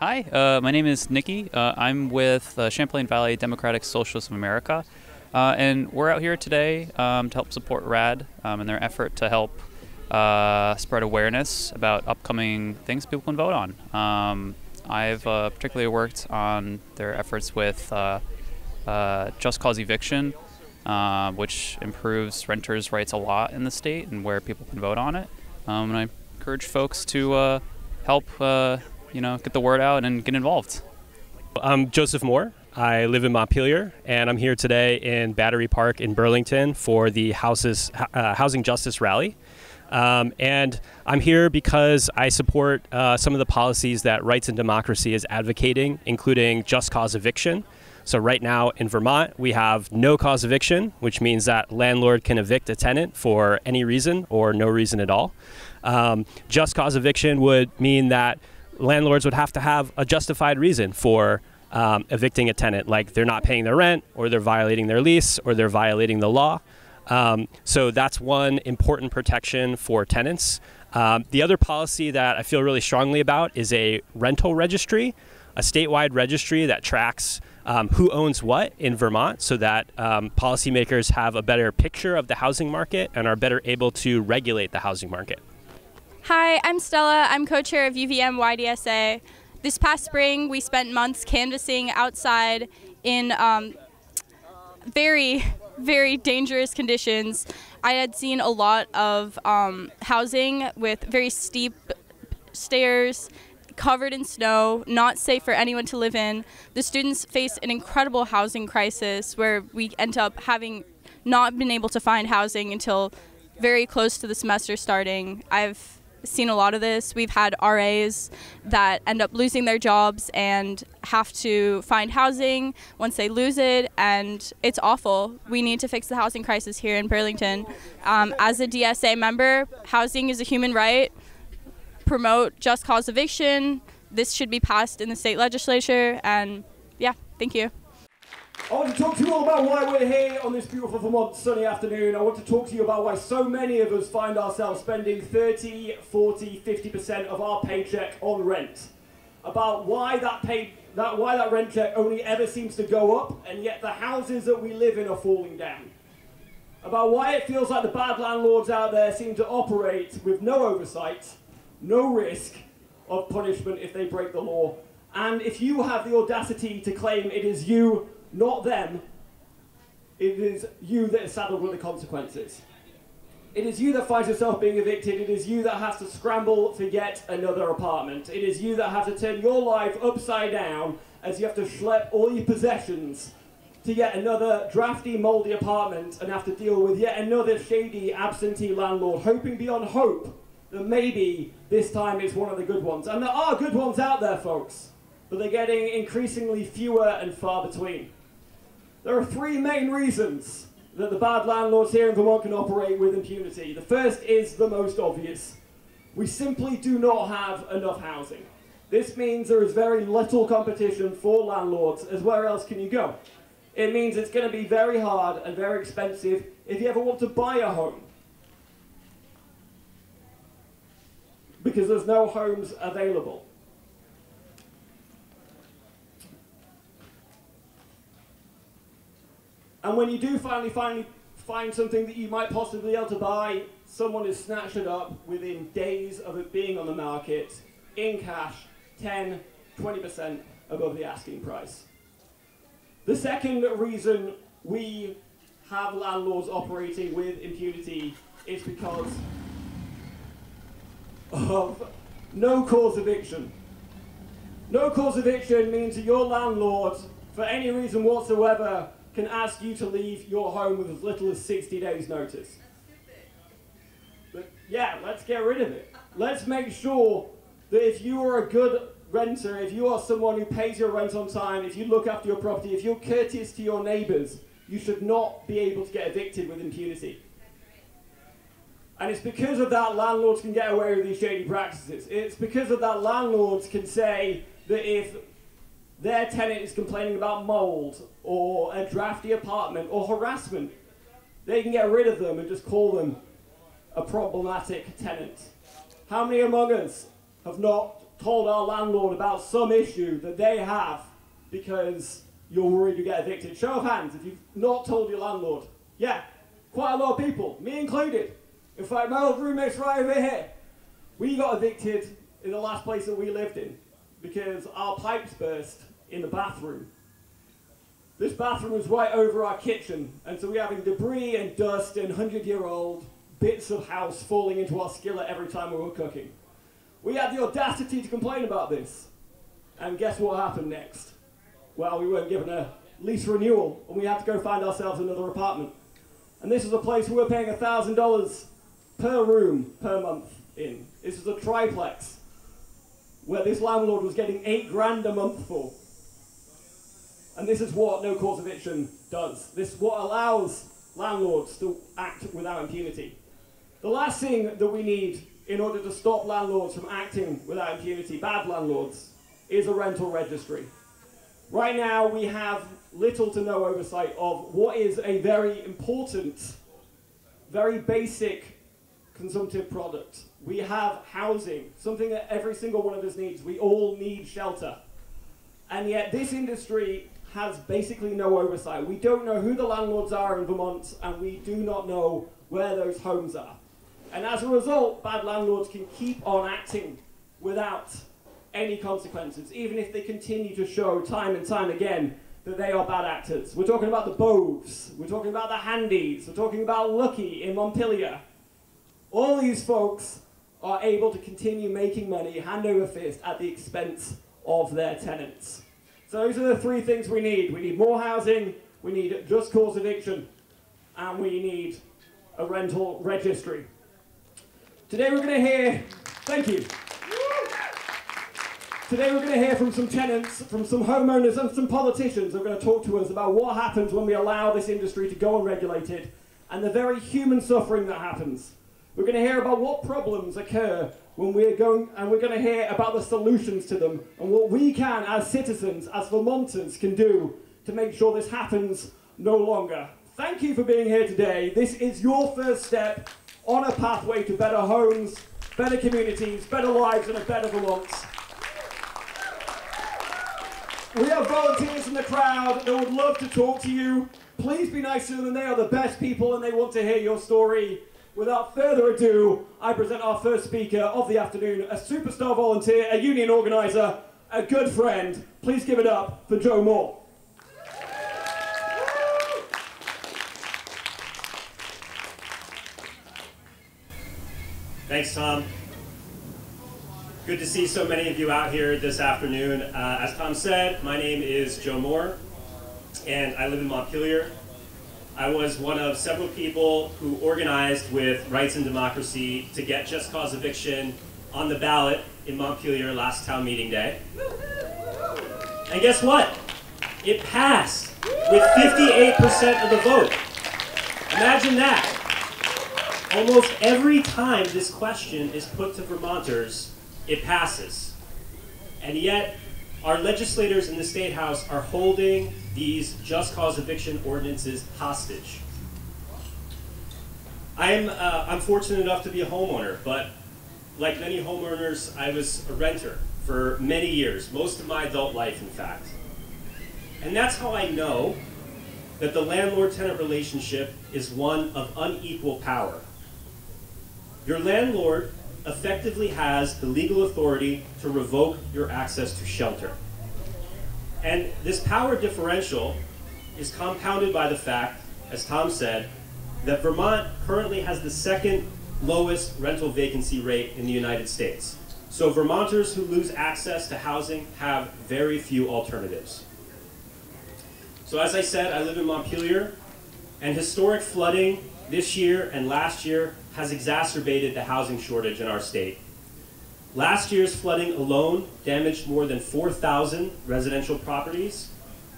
Hi, uh, my name is Nikki. Uh, I'm with uh, Champlain Valley Democratic Socialists of America, uh, and we're out here today um, to help support RAD um, in their effort to help uh, spread awareness about upcoming things people can vote on. Um, I've uh, particularly worked on their efforts with just cause eviction, which improves renters' rights a lot in the state and where people can vote on it. Um, and I encourage folks to help you know, get the word out and get involved. I'm Joseph Moore. I live in Montpelier, and I'm here today in Battery Park in Burlington for the Houses, uh, Housing Justice Rally. Um, and I'm here because I support uh, some of the policies that Rights and Democracy is advocating, including just cause eviction. So, right now in Vermont, we have no cause eviction, which means that landlord can evict a tenant for any reason or no reason at all. Um, just cause eviction would mean that landlords would have to have a justified reason for um, evicting a tenant, like they're not paying their rent, or they're violating their lease, or they're violating the law. Um, so that's one important protection for tenants. Um, the other policy that I feel really strongly about is a rental registry, a statewide registry that tracks um, who owns what in Vermont so that um, policymakers have a better picture of the housing market and are better able to regulate the housing market. Hi, I'm Stella. I'm co-chair of UVM YDSA. This past spring, we spent months canvassing outside in um, very, very dangerous conditions. I had seen a lot of um, housing with very steep stairs, covered in snow, not safe for anyone to live in. The students face an incredible housing crisis where we end up having not been able to find housing until very close to the semester starting. I've seen a lot of this. We've had RAs that end up losing their jobs and have to find housing once they lose it, and it's awful. We need to fix the housing crisis here in Burlington. Um, as a DSA member, housing is a human right. Promote just cause eviction. This should be passed in the state legislature, and yeah, thank you. I want to talk to you all about why we're here on this beautiful Vermont sunny afternoon. I want to talk to you about why so many of us find ourselves spending 30, 40, 50% of our paycheck on rent. About why that pay that why that rent check only ever seems to go up and yet the houses that we live in are falling down. About why it feels like the bad landlords out there seem to operate with no oversight, no risk of punishment if they break the law. And if you have the audacity to claim it is you not them. It is you that is saddled with the consequences. It is you that finds yourself being evicted. It is you that has to scramble for yet another apartment. It is you that has to turn your life upside down as you have to schlep all your possessions to yet another drafty, mouldy apartment and have to deal with yet another shady, absentee landlord, hoping beyond hope that maybe this time it's one of the good ones. And there are good ones out there, folks, but they're getting increasingly fewer and far between. There are three main reasons that the bad landlords here in Vermont can operate with impunity. The first is the most obvious. We simply do not have enough housing. This means there is very little competition for landlords, as where else can you go? It means it's going to be very hard and very expensive if you ever want to buy a home. Because there's no homes available. And when you do finally, finally find something that you might possibly be able to buy, someone has snatched it up within days of it being on the market in cash, 10, 20% above the asking price. The second reason we have landlords operating with impunity is because of no cause eviction. No cause eviction means that your landlord, for any reason whatsoever, can ask you to leave your home with as little as 60 days notice. But yeah, let's get rid of it. Let's make sure that if you are a good renter, if you are someone who pays your rent on time, if you look after your property, if you're courteous to your neighbours, you should not be able to get evicted with impunity. And it's because of that landlords can get away with these shady practices. It's because of that landlords can say that if their tenant is complaining about mold or a drafty apartment or harassment, they can get rid of them and just call them a problematic tenant. How many among us have not told our landlord about some issue that they have because you're worried you get evicted? Show of hands if you've not told your landlord. Yeah, quite a lot of people, me included. In fact, my old roommate's right over here. We got evicted in the last place that we lived in because our pipes burst in the bathroom. This bathroom was right over our kitchen, and so we're having debris and dust and 100 year old bits of house falling into our skillet every time we were cooking. We had the audacity to complain about this. And guess what happened next? Well, we weren't given a lease renewal, and we had to go find ourselves another apartment. And this was a place we were paying $1,000 per room per month in. This was a triplex where this landlord was getting eight grand a month for. And this is what no cause eviction does. This is what allows landlords to act without impunity. The last thing that we need in order to stop landlords from acting without impunity, bad landlords, is a rental registry. Right now, we have little to no oversight of what is a very important, very basic consumptive product. We have housing, something that every single one of us needs. We all need shelter. And yet, this industry has basically no oversight. We don't know who the landlords are in Vermont, and we do not know where those homes are. And as a result, bad landlords can keep on acting without any consequences, even if they continue to show time and time again that they are bad actors. We're talking about the Boves, we're talking about the Handys, we're talking about Lucky in Montpelier. All these folks are able to continue making money hand over fist at the expense of their tenants. So those are the three things we need. We need more housing, we need just cause eviction, and we need a rental registry. Today we're going to hear, thank you. Today we're going to hear from some tenants, from some homeowners and some politicians who are going to talk to us about what happens when we allow this industry to go unregulated and the very human suffering that happens. We're going to hear about what problems occur when we're going, and we're going to hear about the solutions to them and what we can, as citizens, as Vermonters, can do to make sure this happens no longer. Thank you for being here today. This is your first step on a pathway to better homes, better communities, better lives, and a better Vermont. We have volunteers in the crowd that would love to talk to you. Please be nice to them. They are the best people and they want to hear your story. Without further ado, I present our first speaker of the afternoon, a superstar volunteer, a union organizer, a good friend. Please give it up for Joe Moore. Thanks, Tom. Good to see so many of you out here this afternoon. Uh, as Tom said, my name is Joe Moore, and I live in Montpelier. I was one of several people who organized with Rights and Democracy to get just cause eviction on the ballot in Montpelier last town meeting day. And guess what? It passed with 58% of the vote. Imagine that. Almost every time this question is put to Vermonters, it passes. And yet, our legislators in the State House are holding these just cause eviction ordinances hostage. I am uh, I'm fortunate enough to be a homeowner, but like many homeowners, I was a renter for many years, most of my adult life, in fact. And that's how I know that the landlord-tenant relationship is one of unequal power. Your landlord effectively has the legal authority to revoke your access to shelter. And this power differential is compounded by the fact, as Tom said, that Vermont currently has the second lowest rental vacancy rate in the United States. So Vermonters who lose access to housing have very few alternatives. So as I said, I live in Montpelier, and historic flooding this year and last year has exacerbated the housing shortage in our state. Last year's flooding alone damaged more than 4,000 residential properties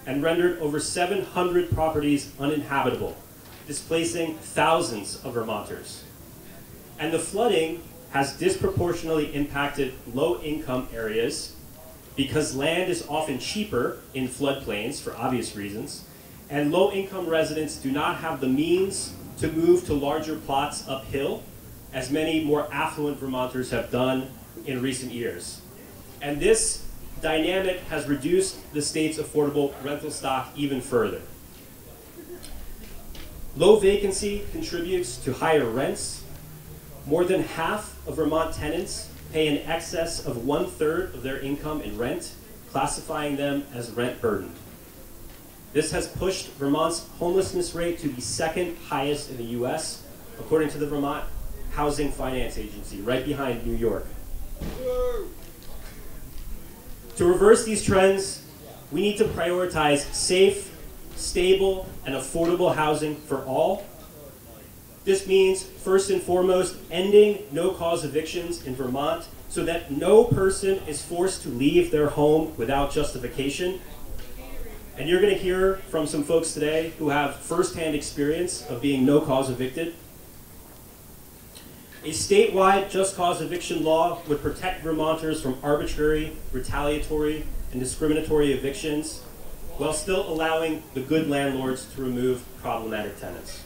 and rendered over 700 properties uninhabitable, displacing thousands of Vermonters. And the flooding has disproportionately impacted low-income areas because land is often cheaper in floodplains for obvious reasons, and low-income residents do not have the means to move to larger plots uphill, as many more affluent Vermonters have done in recent years. And this dynamic has reduced the state's affordable rental stock even further. Low vacancy contributes to higher rents. More than half of Vermont tenants pay in excess of one third of their income in rent, classifying them as rent burdened. This has pushed Vermont's homelessness rate to the second highest in the US, according to the Vermont Housing Finance Agency, right behind New York. To reverse these trends, we need to prioritize safe, stable, and affordable housing for all. This means, first and foremost, ending no cause evictions in Vermont so that no person is forced to leave their home without justification. And you're going to hear from some folks today who have firsthand experience of being no cause evicted. A statewide just cause eviction law would protect Vermonters from arbitrary, retaliatory, and discriminatory evictions while still allowing the good landlords to remove problematic tenants.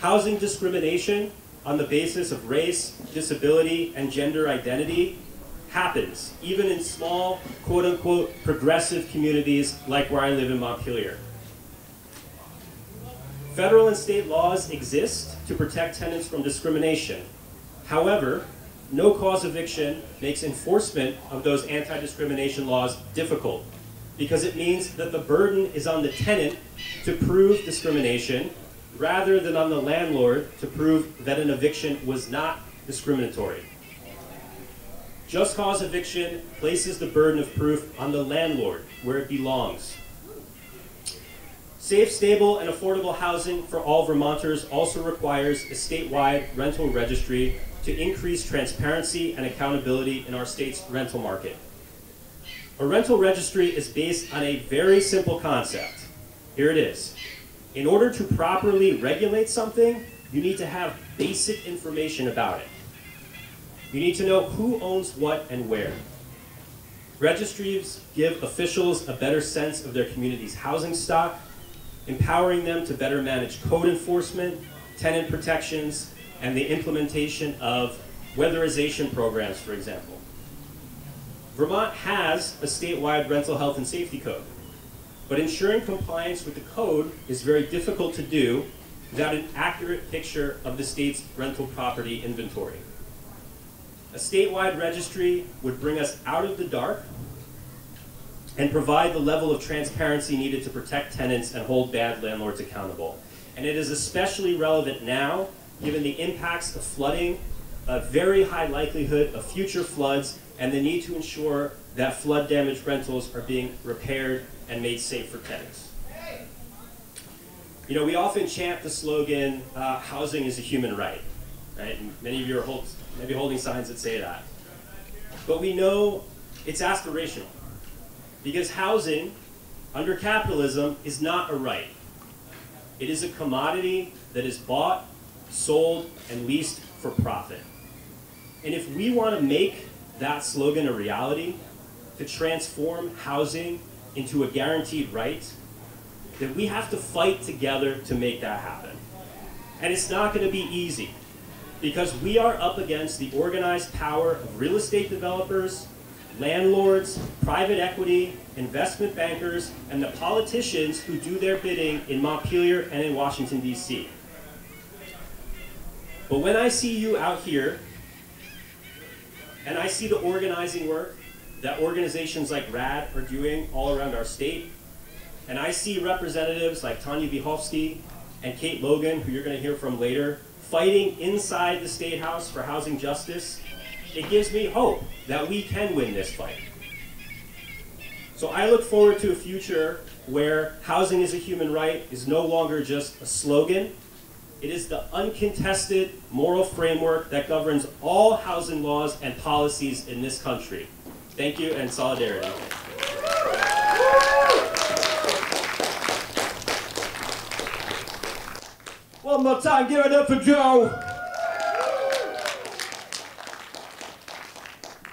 Housing discrimination on the basis of race, disability, and gender identity happens, even in small, quote unquote, progressive communities like where I live in Montpelier. Federal and state laws exist to protect tenants from discrimination. However, no cause eviction makes enforcement of those anti-discrimination laws difficult because it means that the burden is on the tenant to prove discrimination rather than on the landlord to prove that an eviction was not discriminatory. Just cause eviction places the burden of proof on the landlord where it belongs. Safe, stable, and affordable housing for all Vermonters also requires a statewide rental registry to increase transparency and accountability in our state's rental market. A rental registry is based on a very simple concept. Here it is. In order to properly regulate something, you need to have basic information about it. You need to know who owns what and where. Registries give officials a better sense of their community's housing stock, empowering them to better manage code enforcement, tenant protections, and the implementation of weatherization programs, for example. Vermont has a statewide rental health and safety code, but ensuring compliance with the code is very difficult to do without an accurate picture of the state's rental property inventory. A statewide registry would bring us out of the dark and provide the level of transparency needed to protect tenants and hold bad landlords accountable. And it is especially relevant now, given the impacts of flooding, a very high likelihood of future floods, and the need to ensure that flood damaged rentals are being repaired and made safe for tenants. You know, we often chant the slogan, uh, housing is a human right, right? And many of you are hold, maybe holding signs that say that. But we know it's aspirational. Because housing, under capitalism, is not a right. It is a commodity that is bought, sold, and leased for profit. And if we want to make that slogan a reality, to transform housing into a guaranteed right, then we have to fight together to make that happen. And it's not going to be easy because we are up against the organized power of real estate developers, landlords, private equity, investment bankers, and the politicians who do their bidding in Montpelier and in Washington, D.C. But when I see you out here, and I see the organizing work that organizations like RAD are doing all around our state, and I see representatives like Tanya Vyhovsky and Kate Logan, who you're going to hear from later, fighting inside the State House for housing justice, it gives me hope that we can win this fight. So I look forward to a future where housing is a human right is no longer just a slogan. It is the uncontested moral framework that governs all housing laws and policies in this country. Thank you and solidarity. One more time, give it up for Joe.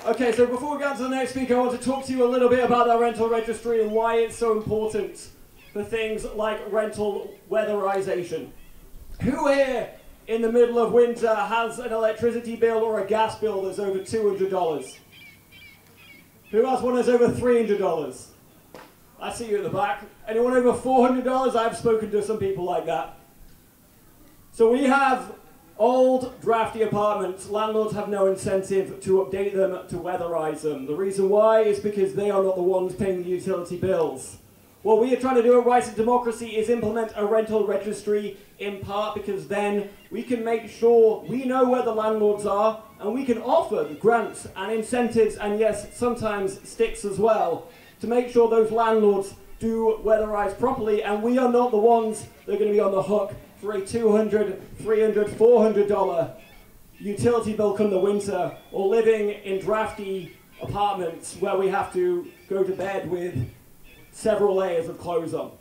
Okay, so before we get on to the next speaker, I want to talk to you a little bit about our rental registry and why it's so important for things like rental weatherization. Who here in the middle of winter has an electricity bill or a gas bill that's over $200? Who has one that's over $300? I see you at the back. Anyone over $400? I've spoken to some people like that. So we have old, drafty apartments. Landlords have no incentive to update them, to weatherize them. The reason why is because they are not the ones paying the utility bills. What we are trying to do at Rights and Democracy is implement a rental registry in part because then we can make sure we know where the landlords are and we can offer grants and incentives and yes, sometimes sticks as well to make sure those landlords do weatherize properly and we are not the ones that are going to be on the hook for a 200 300 400 dollar utility bill come the winter or living in drafty apartments where we have to go to bed with several layers of clothes on.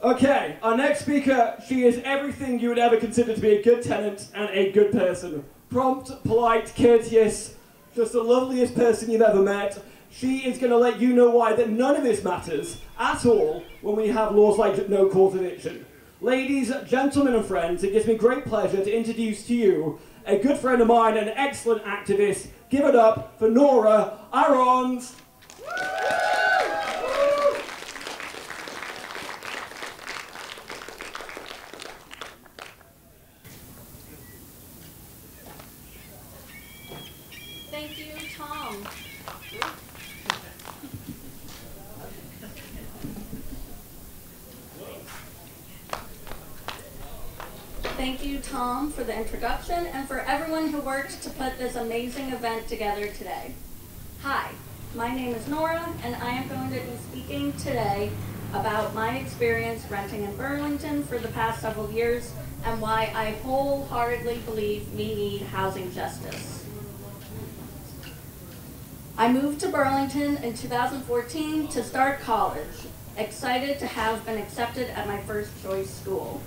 Okay, our next speaker, she is everything you would ever consider to be a good tenant and a good person. Prompt, polite, courteous, just the loveliest person you've ever met. She is going to let you know why that none of this matters at all when we have laws like no cause eviction. Ladies, gentlemen, and friends, it gives me great pleasure to introduce to you a good friend of mine, an excellent activist. Give it up for Nora Arons. Thank you, Tom. Thank you, Tom, for the introduction and for everyone who worked to put this amazing event together today. Hi, my name is Nora, and I am going to be speaking today about my experience renting in Burlington for the past several years and why I wholeheartedly believe we need housing justice. I moved to Burlington in 2014 to start college, excited to have been accepted at my first choice school.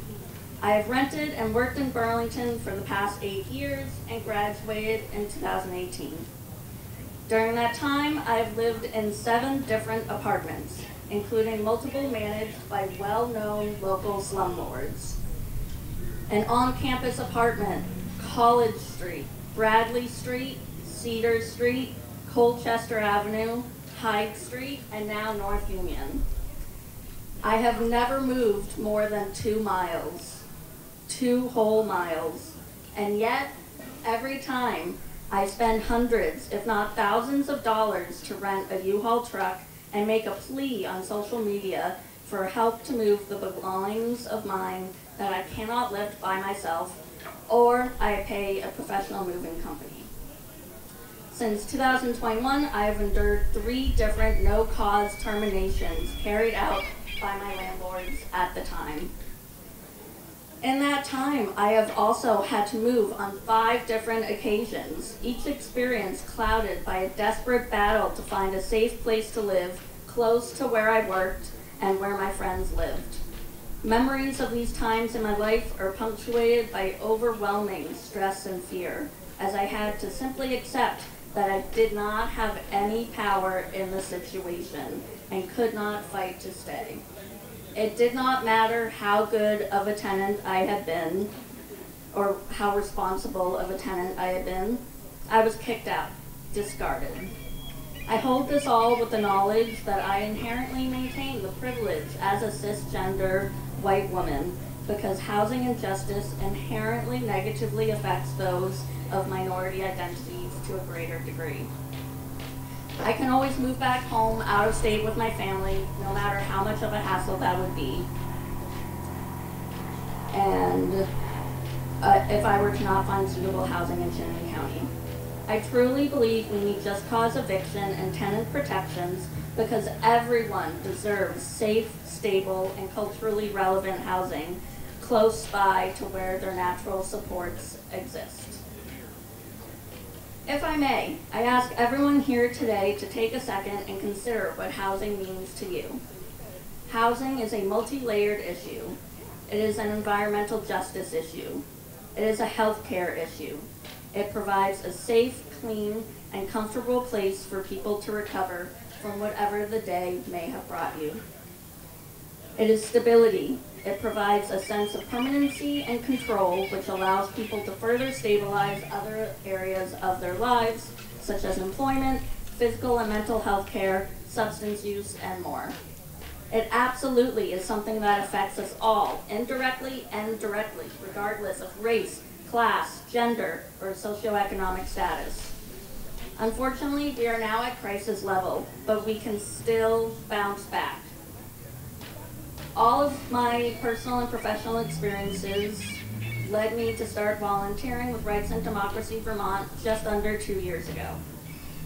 I have rented and worked in Burlington for the past eight years and graduated in 2018. During that time, I've lived in seven different apartments, including multiple managed by well-known local slumlords. An on-campus apartment, College Street, Bradley Street, Cedar Street, Colchester Avenue, Hyde Street, and now North Union. I have never moved more than two miles, two whole miles, and yet every time I spend hundreds, if not thousands of dollars to rent a U-Haul truck and make a plea on social media for help to move the belongings of mine that I cannot lift by myself, or I pay a professional moving company. Since 2021, I have endured three different no-cause terminations carried out by my landlords at the time. In that time, I have also had to move on five different occasions, each experience clouded by a desperate battle to find a safe place to live close to where I worked and where my friends lived. Memories of these times in my life are punctuated by overwhelming stress and fear, as I had to simply accept that I did not have any power in the situation and could not fight to stay. It did not matter how good of a tenant I had been or how responsible of a tenant I had been. I was kicked out, discarded. I hold this all with the knowledge that I inherently maintain the privilege as a cisgender white woman because housing injustice inherently negatively affects those of minority identities to a greater degree. I can always move back home out of state with my family, no matter how much of a hassle that would be. And uh, if I were to not find suitable housing in Chittenden County. I truly believe we need just cause eviction and tenant protections because everyone deserves safe, stable, and culturally relevant housing close by to where their natural supports exist. If I may, I ask everyone here today to take a second and consider what housing means to you. Housing is a multi-layered issue. It is an environmental justice issue. It is a healthcare issue. It provides a safe, clean, and comfortable place for people to recover from whatever the day may have brought you. It is stability. It provides a sense of permanency and control, which allows people to further stabilize other areas of their lives, such as employment, physical and mental health care, substance use, and more. It absolutely is something that affects us all, indirectly and directly, regardless of race, class, gender, or socioeconomic status. Unfortunately, we are now at crisis level, but we can still bounce back. All of my personal and professional experiences led me to start volunteering with Rights and Democracy Vermont just under two years ago.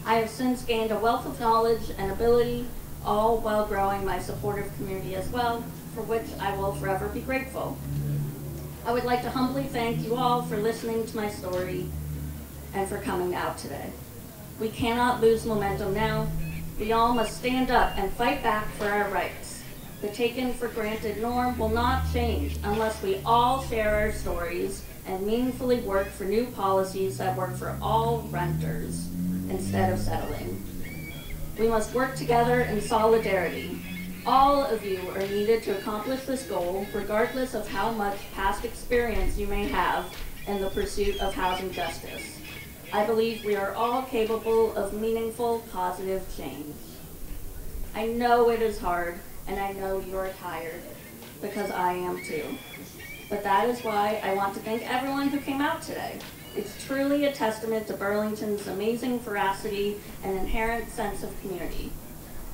I have since gained a wealth of knowledge and ability, all while growing my supportive community as well, for which I will forever be grateful. I would like to humbly thank you all for listening to my story and for coming out today. We cannot lose momentum now. We all must stand up and fight back for our rights. The taken for granted norm will not change unless we all share our stories and meaningfully work for new policies that work for all renters instead of settling. We must work together in solidarity. All of you are needed to accomplish this goal, regardless of how much past experience you may have in the pursuit of housing justice. I believe we are all capable of meaningful, positive change. I know it is hard, and I know you're tired, because I am too. But that is why I want to thank everyone who came out today. It's truly a testament to Burlington's amazing veracity and inherent sense of community.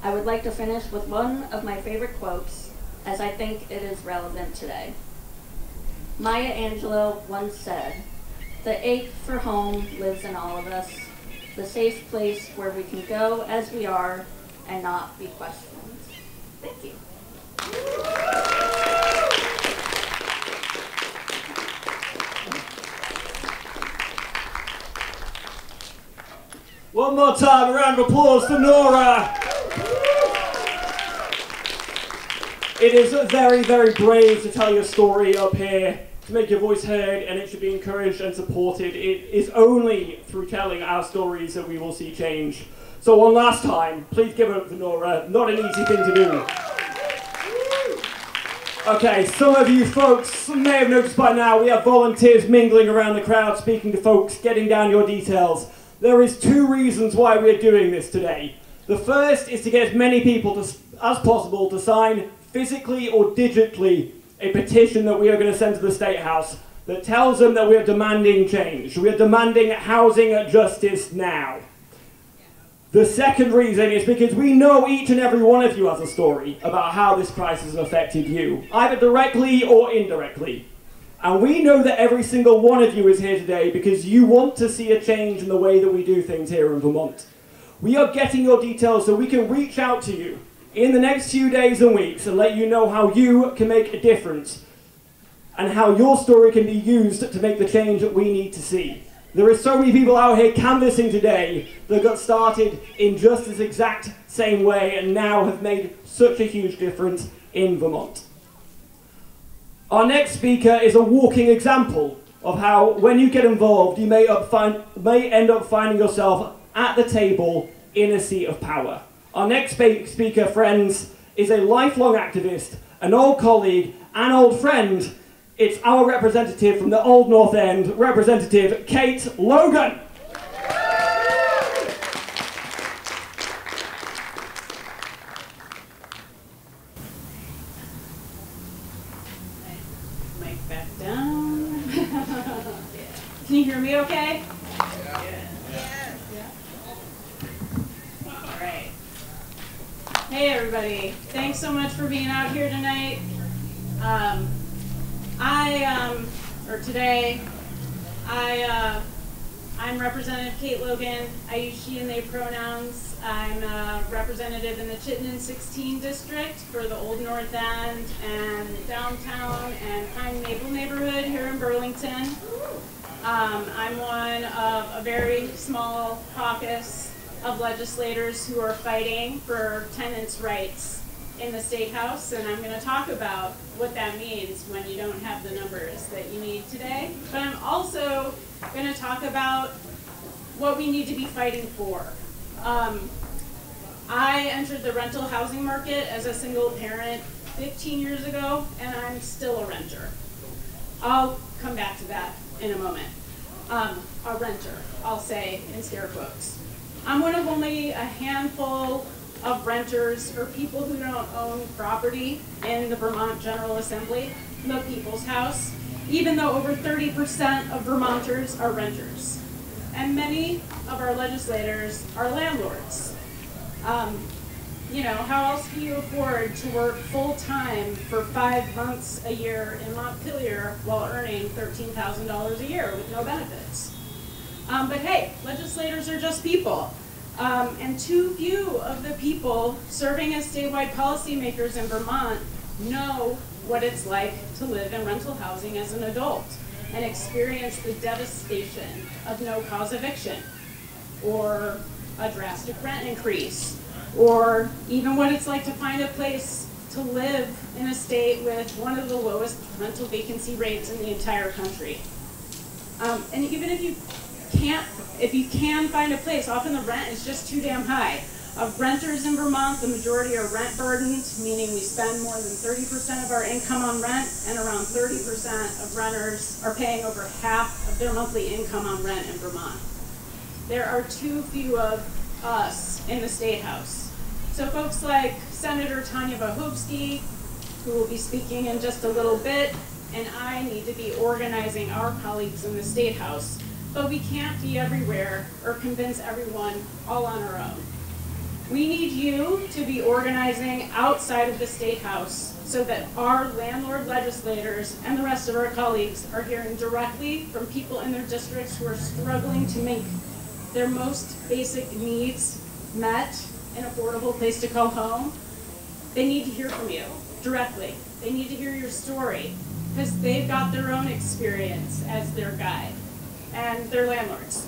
I would like to finish with one of my favorite quotes, as I think it is relevant today. Maya Angelou once said, the ache for home lives in all of us, the safe place where we can go as we are and not be questioned. Thank you. One more time, a round of applause for Nora. It is very, very brave to tell your story up here, to make your voice heard, and it should be encouraged and supported. It is only through telling our stories that we will see change. So one last time, please give it up for Nora. Not an easy thing to do. Okay, some of you folks may have noticed by now we have volunteers mingling around the crowd, speaking to folks, getting down your details. There is two reasons why we're doing this today. The first is to get as many people to, as possible to sign physically or digitally a petition that we are going to send to the State House that tells them that we are demanding change. We are demanding housing justice now. The second reason is because we know each and every one of you has a story about how this crisis has affected you, either directly or indirectly. And we know that every single one of you is here today because you want to see a change in the way that we do things here in Vermont. We are getting your details so we can reach out to you in the next few days and weeks and let you know how you can make a difference and how your story can be used to make the change that we need to see. There are so many people out here canvassing today that got started in just this exact same way and now have made such a huge difference in Vermont. Our next speaker is a walking example of how when you get involved you may, find, may end up finding yourself at the table in a seat of power. Our next speaker, friends, is a lifelong activist, an old colleague, an old friend it's our representative from the Old North End, Representative Kate Logan. Mic back down. Can you hear me okay? Yeah. Yeah. All right. Hey everybody, thanks so much for being out here tonight. Um, I, um, or today, I, uh, I'm Representative Kate Logan. I use she and they pronouns. I'm a representative in the Chittenden 16 district for the Old North End and downtown and Pine Maple neighborhood here in Burlington. Um, I'm one of a very small caucus of legislators who are fighting for tenants' rights in the State House, and I'm going to talk about what that means when you don't have the numbers that you need today. But I'm also going to talk about what we need to be fighting for. Um, I entered the rental housing market as a single parent 15 years ago, and I'm still a renter. I'll come back to that in a moment. Um, a renter, I'll say in scare quotes. I'm one of only a handful of renters or people who don't own property in the Vermont General Assembly, the People's House, even though over 30% of Vermonters are renters. And many of our legislators are landlords. Um, you know, how else can you afford to work full time for five months a year in Montpelier while earning $13,000 a year with no benefits? Um, but hey, legislators are just people. Um, and too few of the people serving as statewide policymakers in Vermont know what it's like to live in rental housing as an adult and experience the devastation of no cause eviction or a drastic rent increase or even what it's like to find a place to live in a state with one of the lowest rental vacancy rates in the entire country. Um, and even if you can't, if you can find a place, often the rent is just too damn high. Of renters in Vermont, the majority are rent burdened, meaning we spend more than 30% of our income on rent, and around 30% of renters are paying over half of their monthly income on rent in Vermont. There are too few of us in the State House. So folks like Senator Tanya Vyhovsky, who will be speaking in just a little bit, and I need to be organizing our colleagues in the State House. But we can't be everywhere or convince everyone all on our own. We need you to be organizing outside of the State House so that our landlord legislators and the rest of our colleagues are hearing directly from people in their districts who are struggling to make their most basic needs met, an affordable place to call home. They need to hear from you directly. They need to hear your story because they've got their own experience as their guide and their landlords.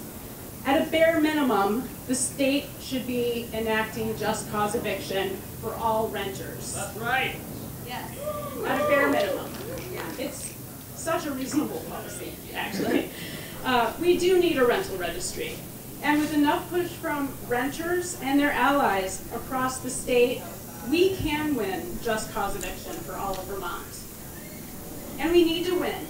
At a bare minimum, the state should be enacting just cause eviction for all renters. That's right. Yes. At a bare minimum. Yeah. It's such a reasonable policy, actually. Uh, we do need a rental registry. And with enough push from renters and their allies across the state, we can win just cause eviction for all of Vermont. And we need to win.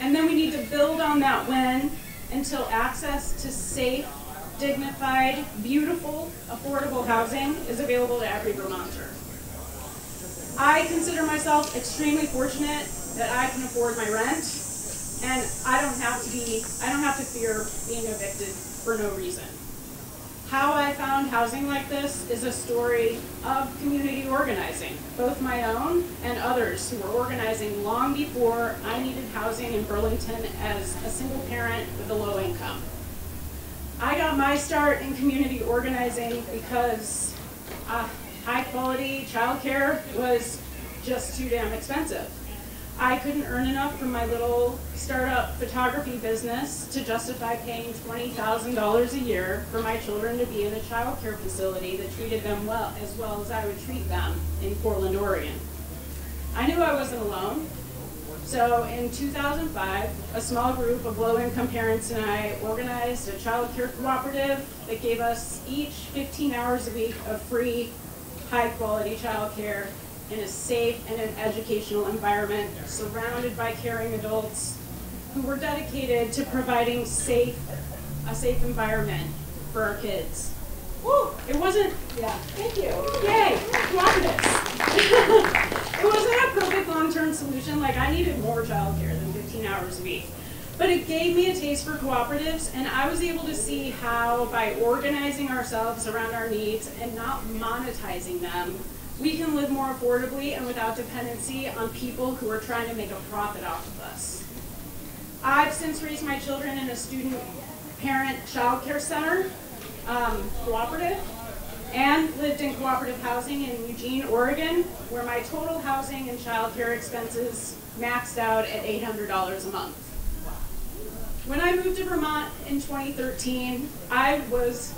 And then we need to build on that win until access to safe, dignified, beautiful, affordable housing is available to every Vermonter. I consider myself extremely fortunate that I can afford my rent and I don't have to be I don't have to fear being evicted for no reason. How I found housing like this is a story of community organizing, both my own and others who were organizing long before I needed housing in Burlington as a single parent with a low income. I got my start in community organizing because uh, high quality childcare was just too damn expensive. I couldn't earn enough from my little startup photography business to justify paying $20,000 a year for my children to be in a child care facility that treated them well, as well as I would treat them in Portland, Oregon. I knew I wasn't alone. So in 2005, a small group of low-income parents and I organized a child care cooperative that gave us each 15 hours a week of free, high-quality child care in a safe and an educational environment, surrounded by caring adults who were dedicated to providing safe, a safe environment for our kids. Woo! It wasn't, yeah, thank you. Yay, it wasn't a perfect long-term solution, like I needed more childcare than 15 hours a week. But it gave me a taste for cooperatives, and I was able to see how, by organizing ourselves around our needs and not monetizing them, we can live more affordably and without dependency on people who are trying to make a profit off of us. I've since raised my children in a student parent child care center um, cooperative and lived in cooperative housing in Eugene, Oregon, where my total housing and child care expenses maxed out at $800 a month. When I moved to Vermont in 2013, I was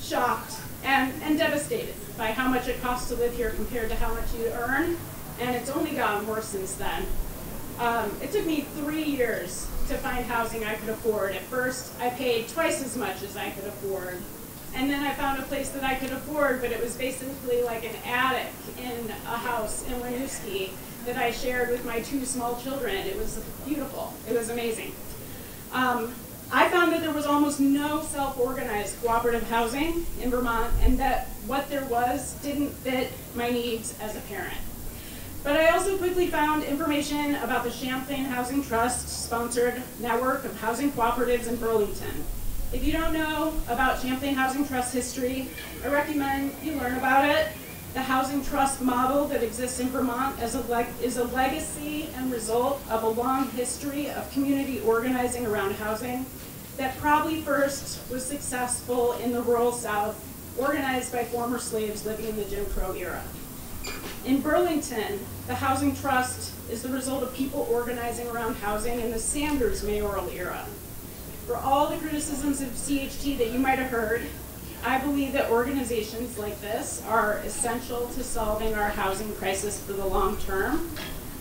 shocked and, and devastated by how much it costs to live here compared to how much you earn, and it's only gotten worse since then. Um, it took me three years to find housing I could afford. At first, I paid twice as much as I could afford And then I found a place that I could afford, but it was basically like an attic in a house in Winooski that I shared with my two small children. It was beautiful. It was amazing. Um, I found that there was almost no self-organized cooperative housing in Vermont and that what there was didn't fit my needs as a parent. But I also quickly found information about the Champlain Housing Trust sponsored network of housing cooperatives in Burlington. If you don't know about Champlain Housing Trust history, I recommend you learn about it. The housing trust model that exists in Vermont is a, is a legacy and result of a long history of community organizing around housing that probably first was successful in the rural South, organized by former slaves living in the Jim Crow era. In Burlington, the Housing Trust is the result of people organizing around housing in the Sanders mayoral era. For all the criticisms of CHT that you might have heard, I believe that organizations like this are essential to solving our housing crisis for the long term,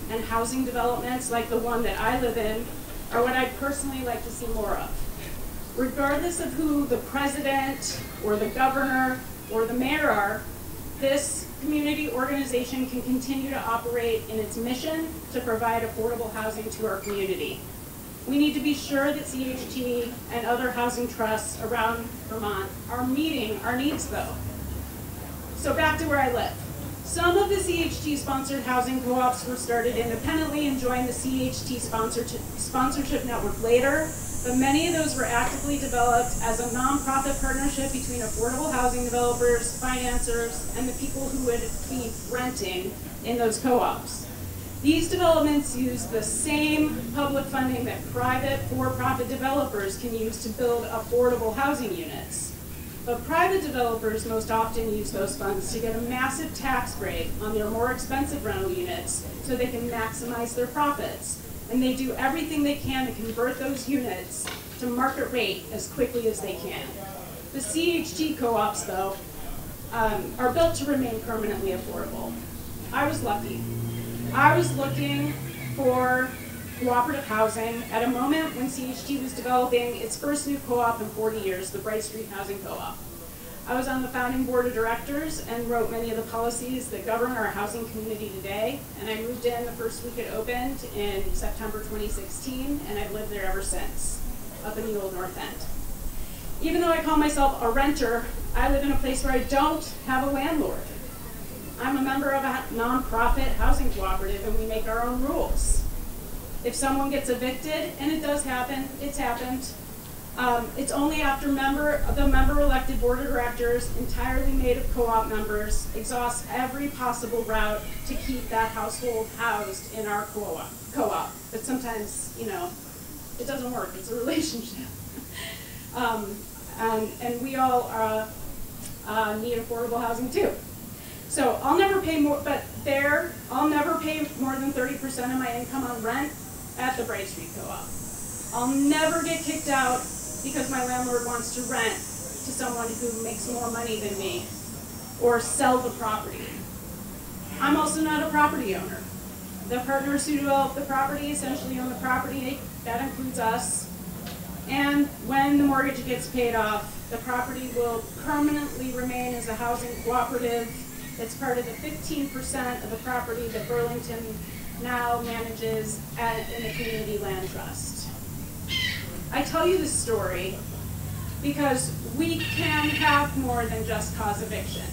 and housing developments like the one that I live in are what I'd personally like to see more of. Regardless of who the president or the governor or the mayor are, this community organization can continue to operate in its mission to provide affordable housing to our community. We need to be sure that CHT and other housing trusts around Vermont are meeting our needs though. So back to where I live. Some of the CHT-sponsored housing co-ops were started independently and joined the CHT sponsorship network later, but many of those were actively developed as a nonprofit partnership between affordable housing developers, financiers, and the people who would be renting in those co-ops. These developments use the same public funding that private for-profit developers can use to build affordable housing units. But private developers most often use those funds to get a massive tax break on their more expensive rental units so they can maximize their profits and they do everything they can to convert those units to market rate as quickly as they can. The CHT co-ops, though, um, are built to remain permanently affordable. I was lucky. I was looking for cooperative housing at a moment when CHT was developing its first new co-op in 40 years, the Bright Street Housing Co-op. I was on the founding board of directors and wrote many of the policies that govern our housing community today. And I moved in the first week it opened in September 2016, and I've lived there ever since, up in the old North End. Even though I call myself a renter, I live in a place where I don't have a landlord. I'm a member of a nonprofit housing cooperative, and we make our own rules. If someone gets evicted, and it does happen, it's happened, um, it's only after member, the member-elected board of directors, entirely made of co-op members, exhausts every possible route to keep that household housed in our co-op. Co-op, but sometimes, you know, it doesn't work. It's a relationship. um, and, and we all uh, uh, need affordable housing too. So I'll never pay more, but there, I'll never pay more than 30% of my income on rent at the Bright Street Co-op. I'll never get kicked out because my landlord wants to rent to someone who makes more money than me or sell the property. I'm also not a property owner. The partners who develop the property essentially own the property. That includes us. And when the mortgage gets paid off, the property will permanently remain as a housing cooperative that's part of the 15% of the property that Burlington now manages at, in the Community Land Trust. I tell you this story because we can have more than just cause eviction.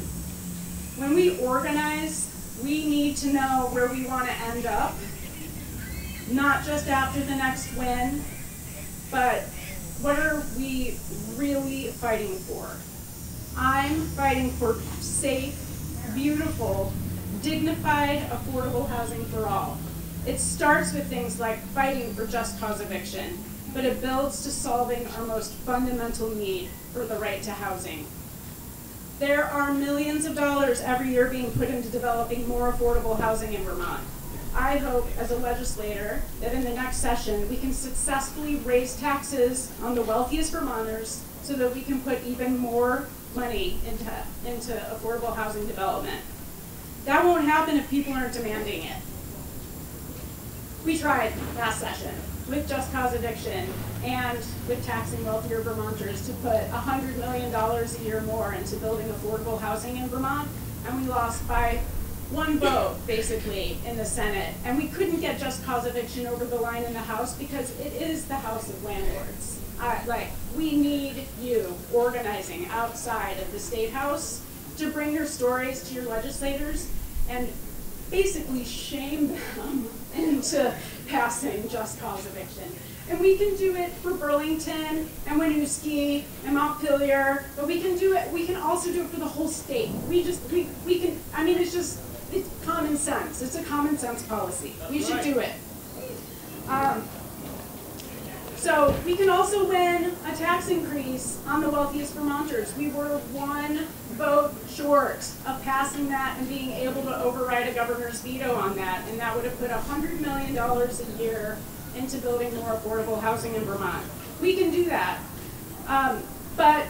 When we organize, we need to know where we want to end up, not just after the next win, but what are we really fighting for? I'm fighting for safe, beautiful, dignified, affordable housing for all. It starts with things like fighting for just cause eviction, but it builds to solving our most fundamental need for the right to housing. There are millions of dollars every year being put into developing more affordable housing in Vermont. I hope, as a legislator, that in the next session we can successfully raise taxes on the wealthiest Vermonters so that we can put even more money into, into affordable housing development. That won't happen if people aren't demanding it. We tried last session. with Just Cause Eviction and with taxing wealthier Vermonters to put $100 million a year more into building affordable housing in Vermont, and we lost by one vote, basically, in the Senate. And we couldn't get Just Cause Eviction over the line in the House because it is the House of Landlords. Uh, like, we need you organizing outside of the State House to bring your stories to your legislators and basically shame them into passing just cause eviction. And we can do it for Burlington and Winooski and Montpelier, but we can do it, we can also do it for the whole state. We just, we, we can, I mean, it's just, it's common sense. It's a common sense policy. We should do it. Um, so we can also win a tax increase on the wealthiest Vermonters. We were one vote short of passing that and being able to override a governor's veto on that, and that would have put $100 million a year into building more affordable housing in Vermont. We can do that, um, but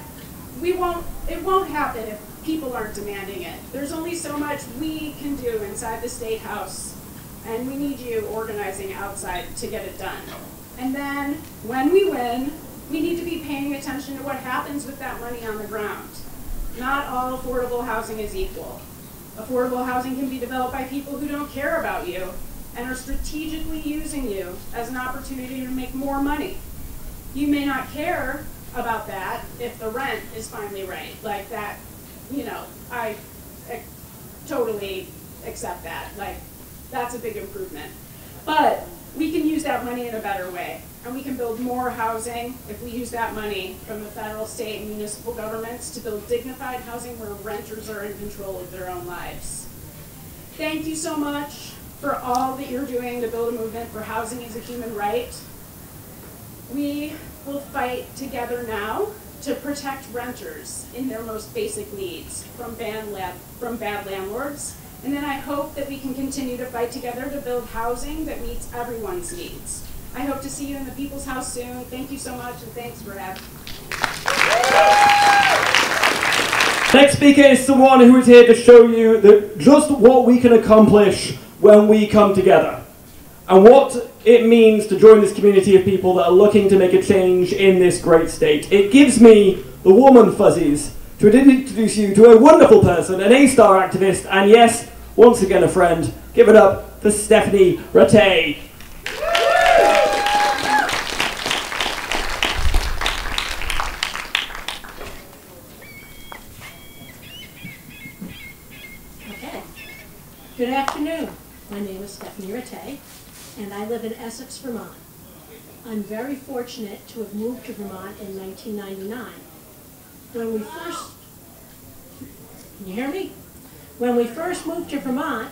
we won't. It won't happen if people aren't demanding it. There's only so much we can do inside the state house, and we need you organizing outside to get it done. And then when we win, we need to be paying attention to what happens with that money on the ground. Not all affordable housing is equal. Affordable housing can be developed by people who don't care about you and are strategically using you as an opportunity to make more money. You may not care about that if the rent is finally right. Like that, you know, I, I totally accept that. Like, that's a big improvement. But we can use that money in a better way. And we can build more housing if we use that money from the federal, state, and municipal governments to build dignified housing where renters are in control of their own lives. Thank you so much for all that you're doing to build a movement for housing as a human right. We will fight together now to protect renters in their most basic needs from bad, from bad landlords and then I hope that we can continue to fight together to build housing that meets everyone's needs. I hope to see you in the People's House soon. Thank you so much, and thanks, Brad. Next speaker is someone who is here to show you that just what we can accomplish when we come together. And what it means to join this community of people that are looking to make a change in this great state. It gives me the woman fuzzies to introduce you to a wonderful person, an A-star activist, and yes, once again a friend. Give it up for Stephanie Rattay. Okay. Good afternoon. My name is Stephanie Rattay, and I live in Essex, Vermont. I'm very fortunate to have moved to Vermont in 1999. When we first, can you hear me? When we first moved to Vermont,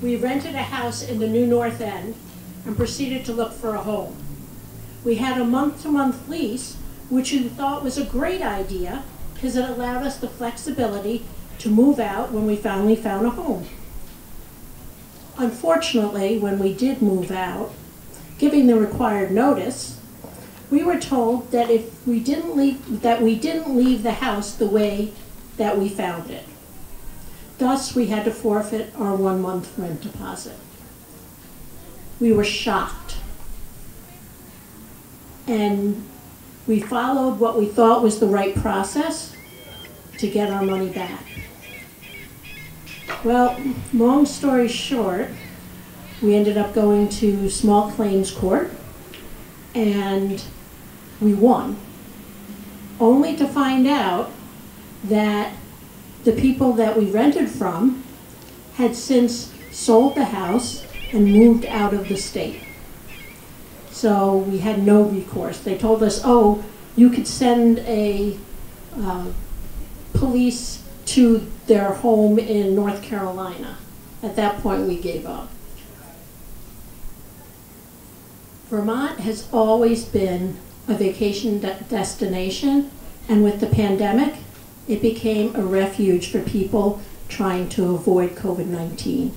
we rented a house in the New North End and proceeded to look for a home. We had a month-to-month lease, which we thought was a great idea because it allowed us the flexibility to move out when we finally found a home. Unfortunately, when we did move out, giving the required notice, we were told that if we didn't leave that we didn't leave the house the way that we found it. Thus, we had to forfeit our one month rent deposit. We were shocked. And we followed what we thought was the right process to get our money back. Well, long story short, we ended up going to small claims court and we won. Only to find out that the people that we rented from had since sold the house and moved out of the state. So we had no recourse. They told us, oh, you could send a uh, police to their home in North Carolina. At that point, we gave up. Vermont has always been a vacation de destination, and with the pandemic, it became a refuge for people trying to avoid COVID-19.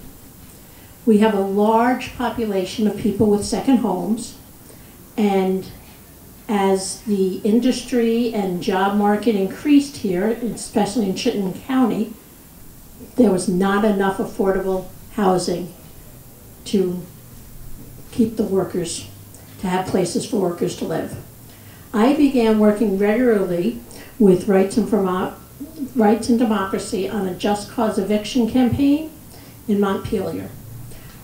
We have a large population of people with second homes, and as the industry and job market increased here, especially in Chittenden County, there was not enough affordable housing to keep the workers to have places for workers to live. I began working regularly with Rights and Vermont, Rights and Democracy on a just cause eviction campaign in Montpelier.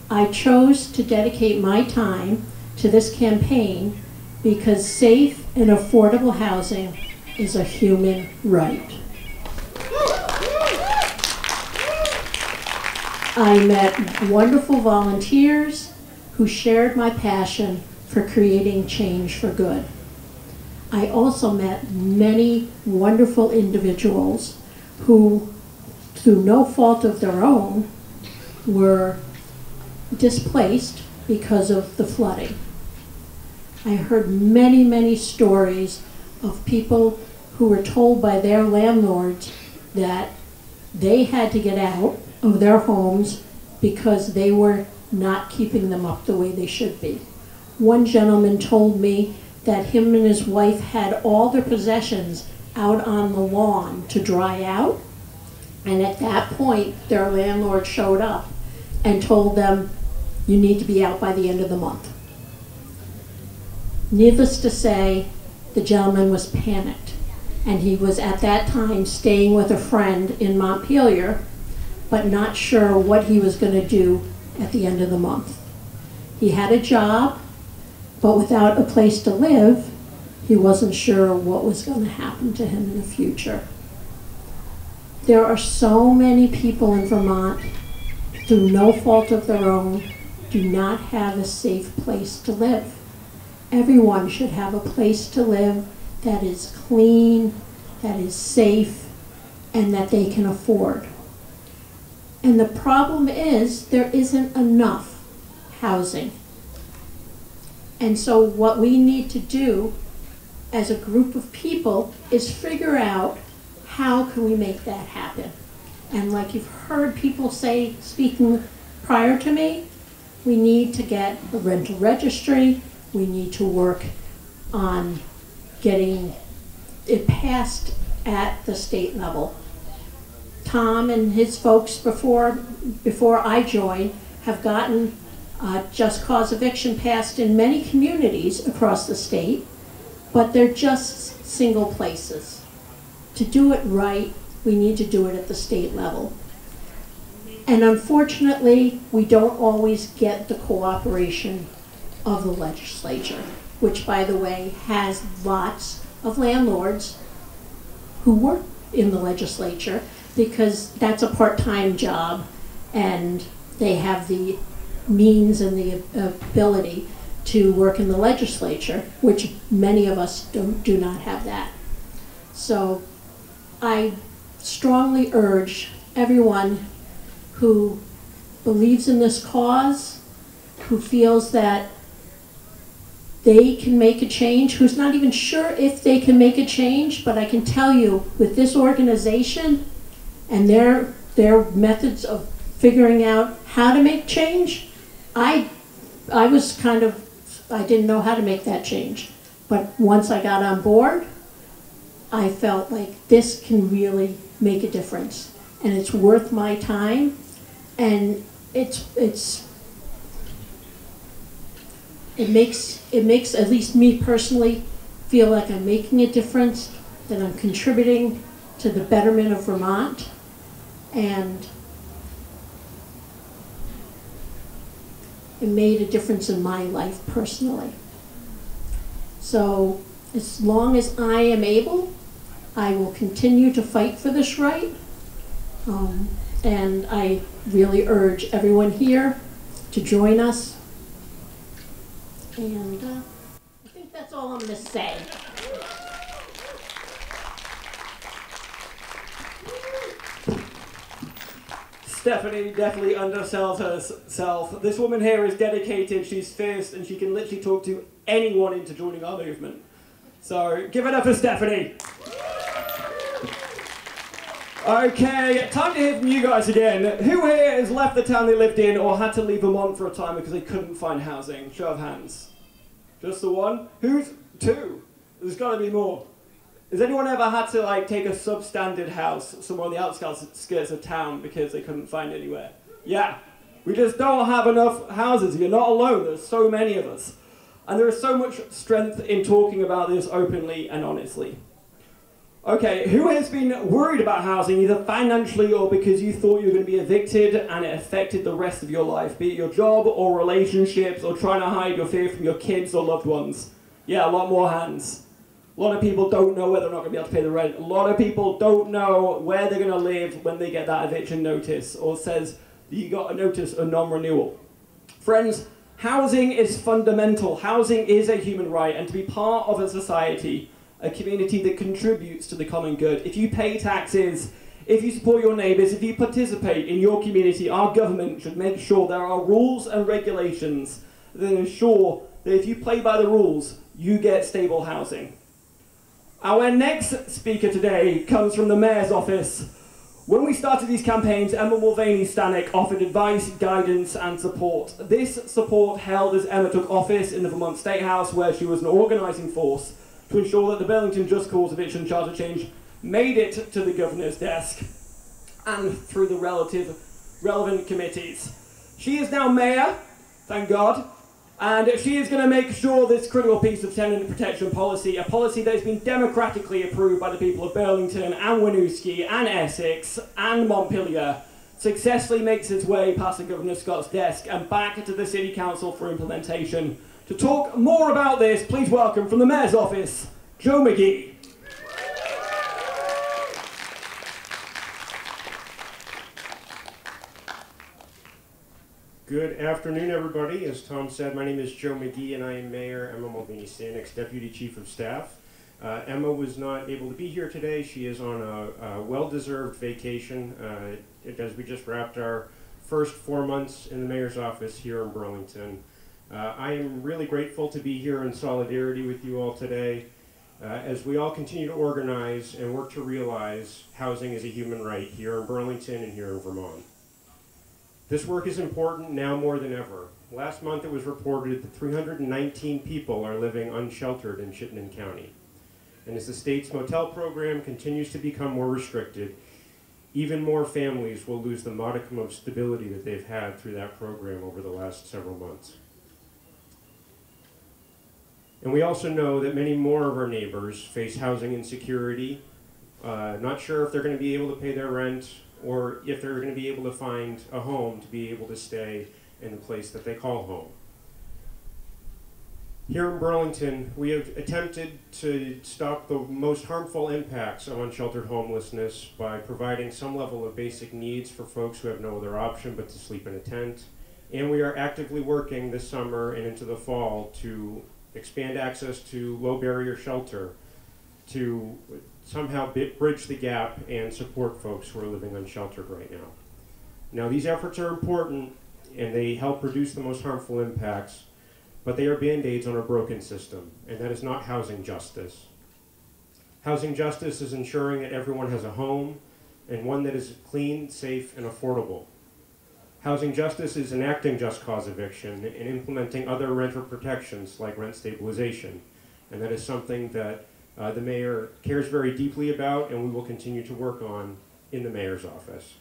I chose to dedicate my time to this campaign because safe and affordable housing is a human right. I met wonderful volunteers who shared my passion for creating change for good. I also met many wonderful individuals who, through no fault of their own, were displaced because of the flooding. I heard many, many stories of people who were told by their landlords that they had to get out of their homes because they were not keeping them up the way they should be. One gentleman told me that him and his wife had all their possessions out on the lawn to dry out. And at that point, their landlord showed up and told them, you need to be out by the end of the month. Needless to say, the gentleman was panicked. And he was at that time staying with a friend in Montpelier, but not sure what he was going to do at the end of the month. He had a job, but without a place to live, he wasn't sure what was going to happen to him in the future. There are so many people in Vermont, through no fault of their own, do not have a safe place to live. Everyone should have a place to live that is clean, that is safe, and that they can afford. And the problem is there isn't enough housing. And so what we need to do as a group of people is figure out how can we make that happen. And like you've heard people say speaking prior to me, we need to get a rental registry, we need to work on getting it passed at the state level. Tom and his folks before before I joined have gotten uh, just cause eviction passed in many communities across the state, but they're just single places. To do it right, we need to do it at the state level. And unfortunately, we don't always get the cooperation of the legislature, which, by the way, has lots of landlords who work in the legislature because that's a part-time job and they have the means and the ability to work in the legislature, which many of us don't, do not have that. So I strongly urge everyone who believes in this cause, who feels that they can make a change, who's not even sure if they can make a change, but I can tell you with this organization and their, their methods of figuring out how to make change, I, I was kind of, I didn't know how to make that change. But once I got on board, I felt like this can really make a difference. And it's worth my time. And it's, it's, it makes, it makes at least me personally feel like I'm making a difference, that I'm contributing to the betterment of Vermont. And it made a difference in my life personally. So as long as I am able, I will continue to fight for this right. Um, and I really urge everyone here to join us. And uh, I think that's all I'm going to say. Stephanie definitely undersells herself. This woman here is dedicated, she's fierce, and she can literally talk to anyone into joining our movement. So give it up for Stephanie. Okay, time to hear from you guys again. Who here has left the town they lived in or had to leave Vermont for a time because they couldn't find housing? Show of hands. Just the one? Who's two? There's got to be more. Has anyone ever had to like take a substandard house somewhere on the outskirts of town because they couldn't find anywhere? Yeah, we just don't have enough houses. You're not alone. There's so many of us. And there is so much strength in talking about this openly and honestly. Okay, who has been worried about housing either financially or because you thought you were going to be evicted and it affected the rest of your life, be it your job or relationships or trying to hide your fear from your kids or loved ones? Yeah, a lot more hands. A lot of people don't know whether they're not going to be able to pay the rent. A lot of people don't know where they're going to live when they get that eviction notice or says you got a notice of non-renewal. Friends, housing is fundamental. Housing is a human right and to be part of a society a community that contributes to the common good. If you pay taxes, if you support your neighbours, if you participate in your community, our government should make sure there are rules and regulations that ensure that if you play by the rules, you get stable housing. Our next speaker today comes from the Mayor's office. When we started these campaigns, Emma Mulvaney Stanak offered advice, guidance, and support. This support held as Emma took office in the Vermont State House, where she was an organising force to ensure that the Burlington Just Cause Eviction Charter change made it to the governor's desk and through the relative relevant committees. She is now mayor, thank God, and she is going to make sure this critical piece of tenant protection policy, a policy that has been democratically approved by the people of Burlington and Winooski and Essex and Montpelier, successfully makes its way past the Governor Scott's desk and back to the City Council for implementation to talk more about this, please welcome from the Mayor's office, Joe Magee. Good afternoon, everybody. As Tom said, my name is Joe Magee, and I am Mayor Emma Mulvaney Stanak's Deputy Chief of Staff. Uh, Emma was not able to be here today. She is on a, a well-deserved vacation uh, as we just wrapped our first four months in the Mayor's office here in Burlington. Uh, I am really grateful to be here in solidarity with you all today uh, as we all continue to organize and work to realize housing is a human right here in Burlington and here in Vermont. This work is important now more than ever. Last month it was reported that 319 people are living unsheltered in Chittenden County. And as the state's motel program continues to become more restricted, even more families will lose the modicum of stability that they've had through that program over the last several months. And we also know that many more of our neighbors face housing insecurity, uh, not sure if they're going to be able to pay their rent or if they're going to be able to find a home to be able to stay in the place that they call home. Here in Burlington, we have attempted to stop the most harmful impacts of unsheltered homelessness by providing some level of basic needs for folks who have no other option but to sleep in a tent. And we are actively working this summer and into the fall to expand access to low barrier shelter to somehow bridge the gap and support folks who are living unsheltered right now. Now, these efforts are important and they help reduce the most harmful impacts, but they are band aids on a broken system, and that is not housing justice. Housing justice is ensuring that everyone has a home and one that is clean, safe, and affordable. Housing justice is enacting just cause eviction and implementing other renter protections like rent stabilization. And that is something that uh, the mayor cares very deeply about and we will continue to work on in the mayor's office.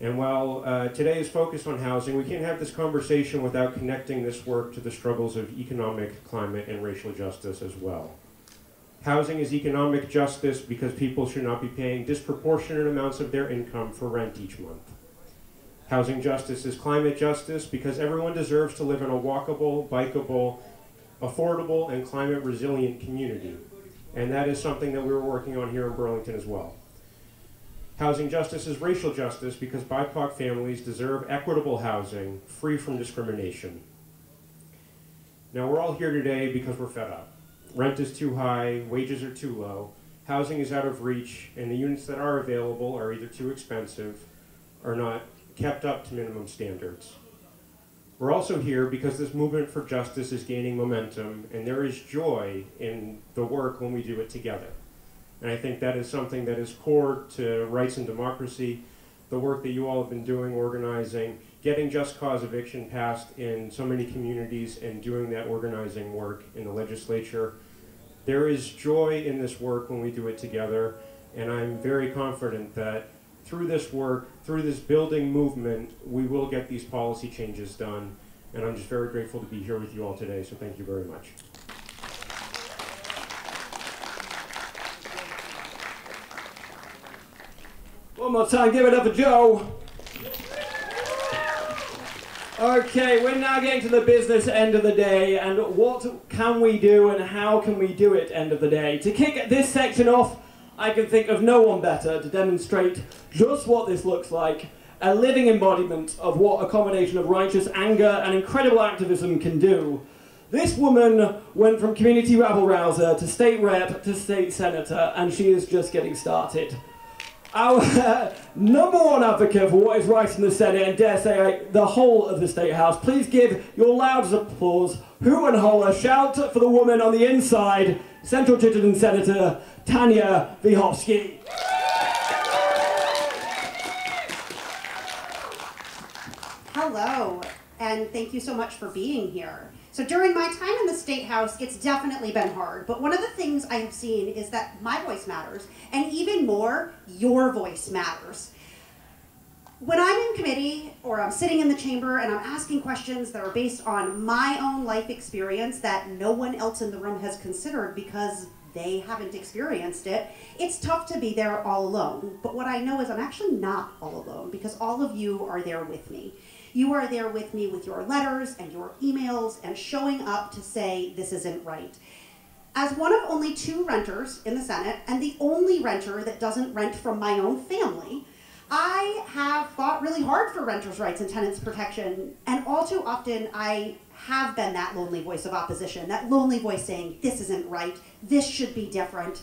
And while uh, today is focused on housing, we can't have this conversation without connecting this work to the struggles of economic, climate, and racial justice as well. Housing is economic justice because people should not be paying disproportionate amounts of their income for rent each month. Housing justice is climate justice because everyone deserves to live in a walkable, bikeable, affordable, and climate resilient community. And that is something that we're working on here in Burlington as well. Housing justice is racial justice because BIPOC families deserve equitable housing free from discrimination. Now, we're all here today because we're fed up. Rent is too high, wages are too low, housing is out of reach, and the units that are available are either too expensive or not kept up to minimum standards. We're also here because this movement for justice is gaining momentum, and there is joy in the work when we do it together. And I think that is something that is core to rights and democracy, the work that you all have been doing, organizing, getting just cause eviction passed in so many communities, and doing that organizing work in the legislature. There is joy in this work when we do it together, and I'm very confident that through this work, through this building movement, we will get these policy changes done And I'm just very grateful to be here with you all today, so thank you very much. One more time, give it up for Joe. Okay, we're now getting to the business end of the day, and what can we do and how can we do it end of the day? To kick this section off, I can think of no one better to demonstrate just what this looks like a living embodiment of what a combination of righteous anger and incredible activism can do. This woman went from community rabble rouser to state rep to state senator, and she is just getting started. Our number one advocate for what is right in the Senate, and dare say the whole of the State House, please give your loudest applause, who and holler, shout for the woman on the inside, Central Chittenden Senator Tanya Vyhovsky. Hello, and thank you so much for being here. So during my time in the State House, it's definitely been hard, but one of the things I have seen is that my voice matters, and even more, your voice matters. When I'm in committee or I'm sitting in the chamber and I'm asking questions that are based on my own life experience that no one else in the room has considered because they haven't experienced it, it's tough to be there all alone. But what I know is I'm actually not all alone because all of you are there with me. You are there with me with your letters and your emails and showing up to say this isn't right. As one of only two renters in the Senate and the only renter that doesn't rent from my own family, I have fought really hard for renters' rights and tenants' protection, and all too often I have been that lonely voice of opposition, that lonely voice saying, this isn't right, this should be different.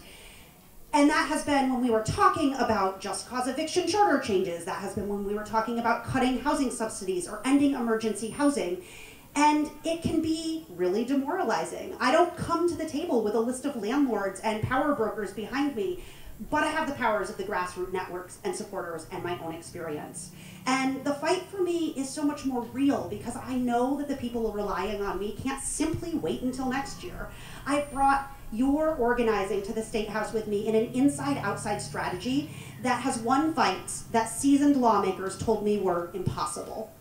And that has been when we were talking about just cause eviction charter changes. That has been when we were talking about cutting housing subsidies or ending emergency housing. And it can be really demoralizing. I don't come to the table with a list of landlords and power brokers behind me, but I have the powers of the grassroots networks and supporters and my own experience. And the fight for me is so much more real because I know that the people relying on me can't simply wait until next year. I've brought your organizing to the State House with me in an inside outside strategy that has won fights that seasoned lawmakers told me were impossible.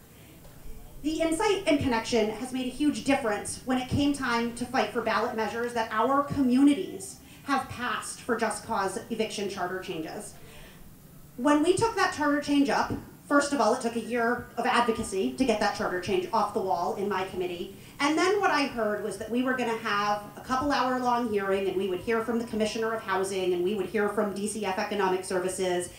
The insight and connection has made a huge difference when it came time to fight for ballot measures that our communities have passed for just cause eviction charter changes. When we took that charter change up, first of all, it took a year of advocacy to get that charter change off the wall in my committee. And then what I heard was that we were going to have a couple hour long hearing and we would hear from the Commissioner of Housing and we would hear from DCF Economic Services.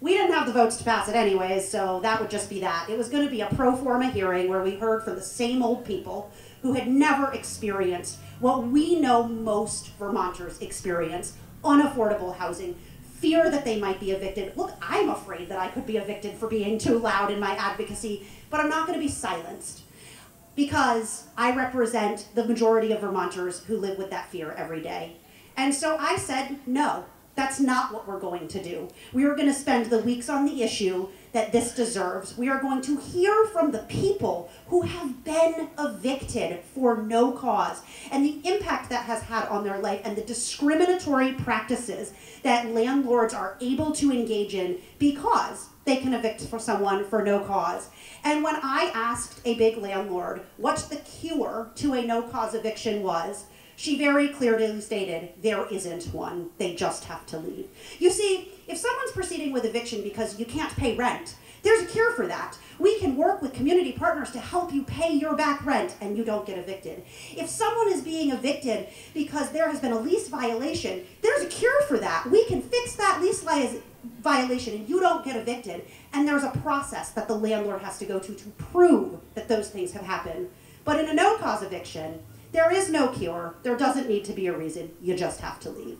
We didn't have the votes to pass it anyways, so that would just be that. It was going to be a pro forma hearing where we heard from the same old people who had never experienced what we know most Vermonters experience unaffordable housing, fear that they might be evicted. Look, I'm afraid that I could be evicted for being too loud in my advocacy, but I'm not going to be silenced because I represent the majority of Vermonters who live with that fear every day. And so I said, no, that's not what we're going to do. We are going to spend the weeks on the issue that this deserves. We are going to hear from the people who have been evicted for no cause and the impact that has had on their life and the discriminatory practices that landlords are able to engage in because they can evict for someone for no cause. And when I asked a big landlord what the cure to a no cause eviction was, she very clearly stated, there isn't one, they just have to leave. You see, if someone's proceeding with eviction because you can't pay rent, there's a cure for that. We can work with community partners to help you pay your back rent and you don't get evicted. If someone is being evicted because there has been a lease violation, there's a cure for that. We can fix that lease violation and you don't get evicted. And there's a process that the landlord has to go to to prove that those things have happened. But in a no cause eviction, there is no cure. There doesn't need to be a reason. You just have to leave.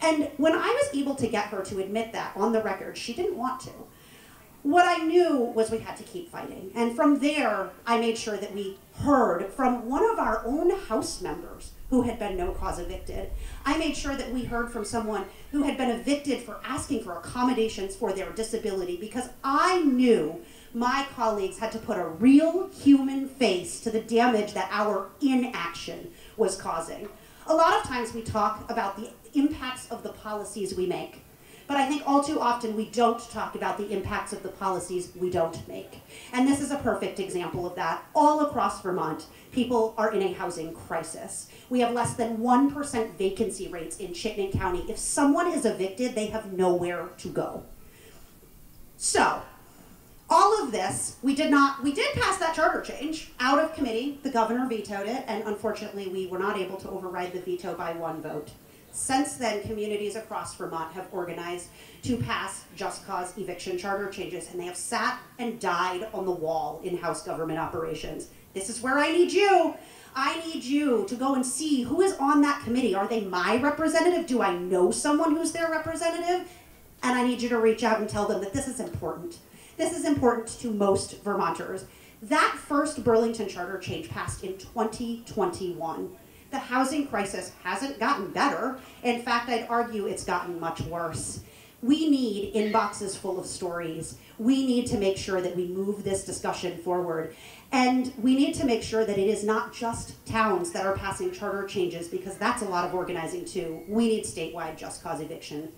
And when I was able to get her to admit that on the record, she didn't want to. What I knew was we had to keep fighting. And from there, I made sure that we heard from one of our own House members who had been no cause evicted. I made sure that we heard from someone who had been evicted for asking for accommodations for their disability because I knew my colleagues had to put a real human face to the damage that our inaction was causing. A lot of times we talk about the impacts of the policies we make, But I think all too often we don't talk about the impacts of the policies we don't make. And this is a perfect example of that. All across Vermont, people are in a housing crisis. We have less than 1% vacancy rates in Chittenden County. If someone is evicted, they have nowhere to go. So, all of this, we did not, we did pass that charter change out of committee. The governor vetoed it, and unfortunately, we were not able to override the veto by one vote. Since then, communities across Vermont have organized to pass just cause eviction charter changes, and they have sat and died on the wall in House government operations. This is where I need you. I need you to go and see who is on that committee. Are they my representative? Do I know someone who's their representative? And I need you to reach out and tell them that this is important. This is important to most Vermonters. That first Burlington charter change passed in 2021. The housing crisis hasn't gotten better. In fact, I'd argue it's gotten much worse. We need inboxes full of stories. We need to make sure that we move this discussion forward. And we need to make sure that it is not just towns that are passing charter changes because that's a lot of organizing too. We need statewide just cause eviction.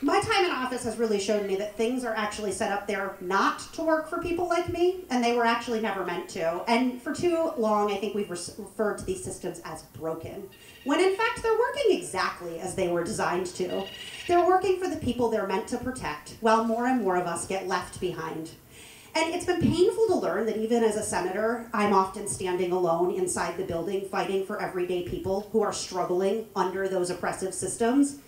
My time in office has really shown me that things are actually set up there not to work for people like me, and they were actually never meant to. And for too long, I think we've re- referred to these systems as broken, when in fact they're working exactly as they were designed to. They're working for the people they're meant to protect, while more and more of us get left behind. And it's been painful to learn that even as a senator, I'm often standing alone inside the building fighting for everyday people who are struggling under those oppressive systems.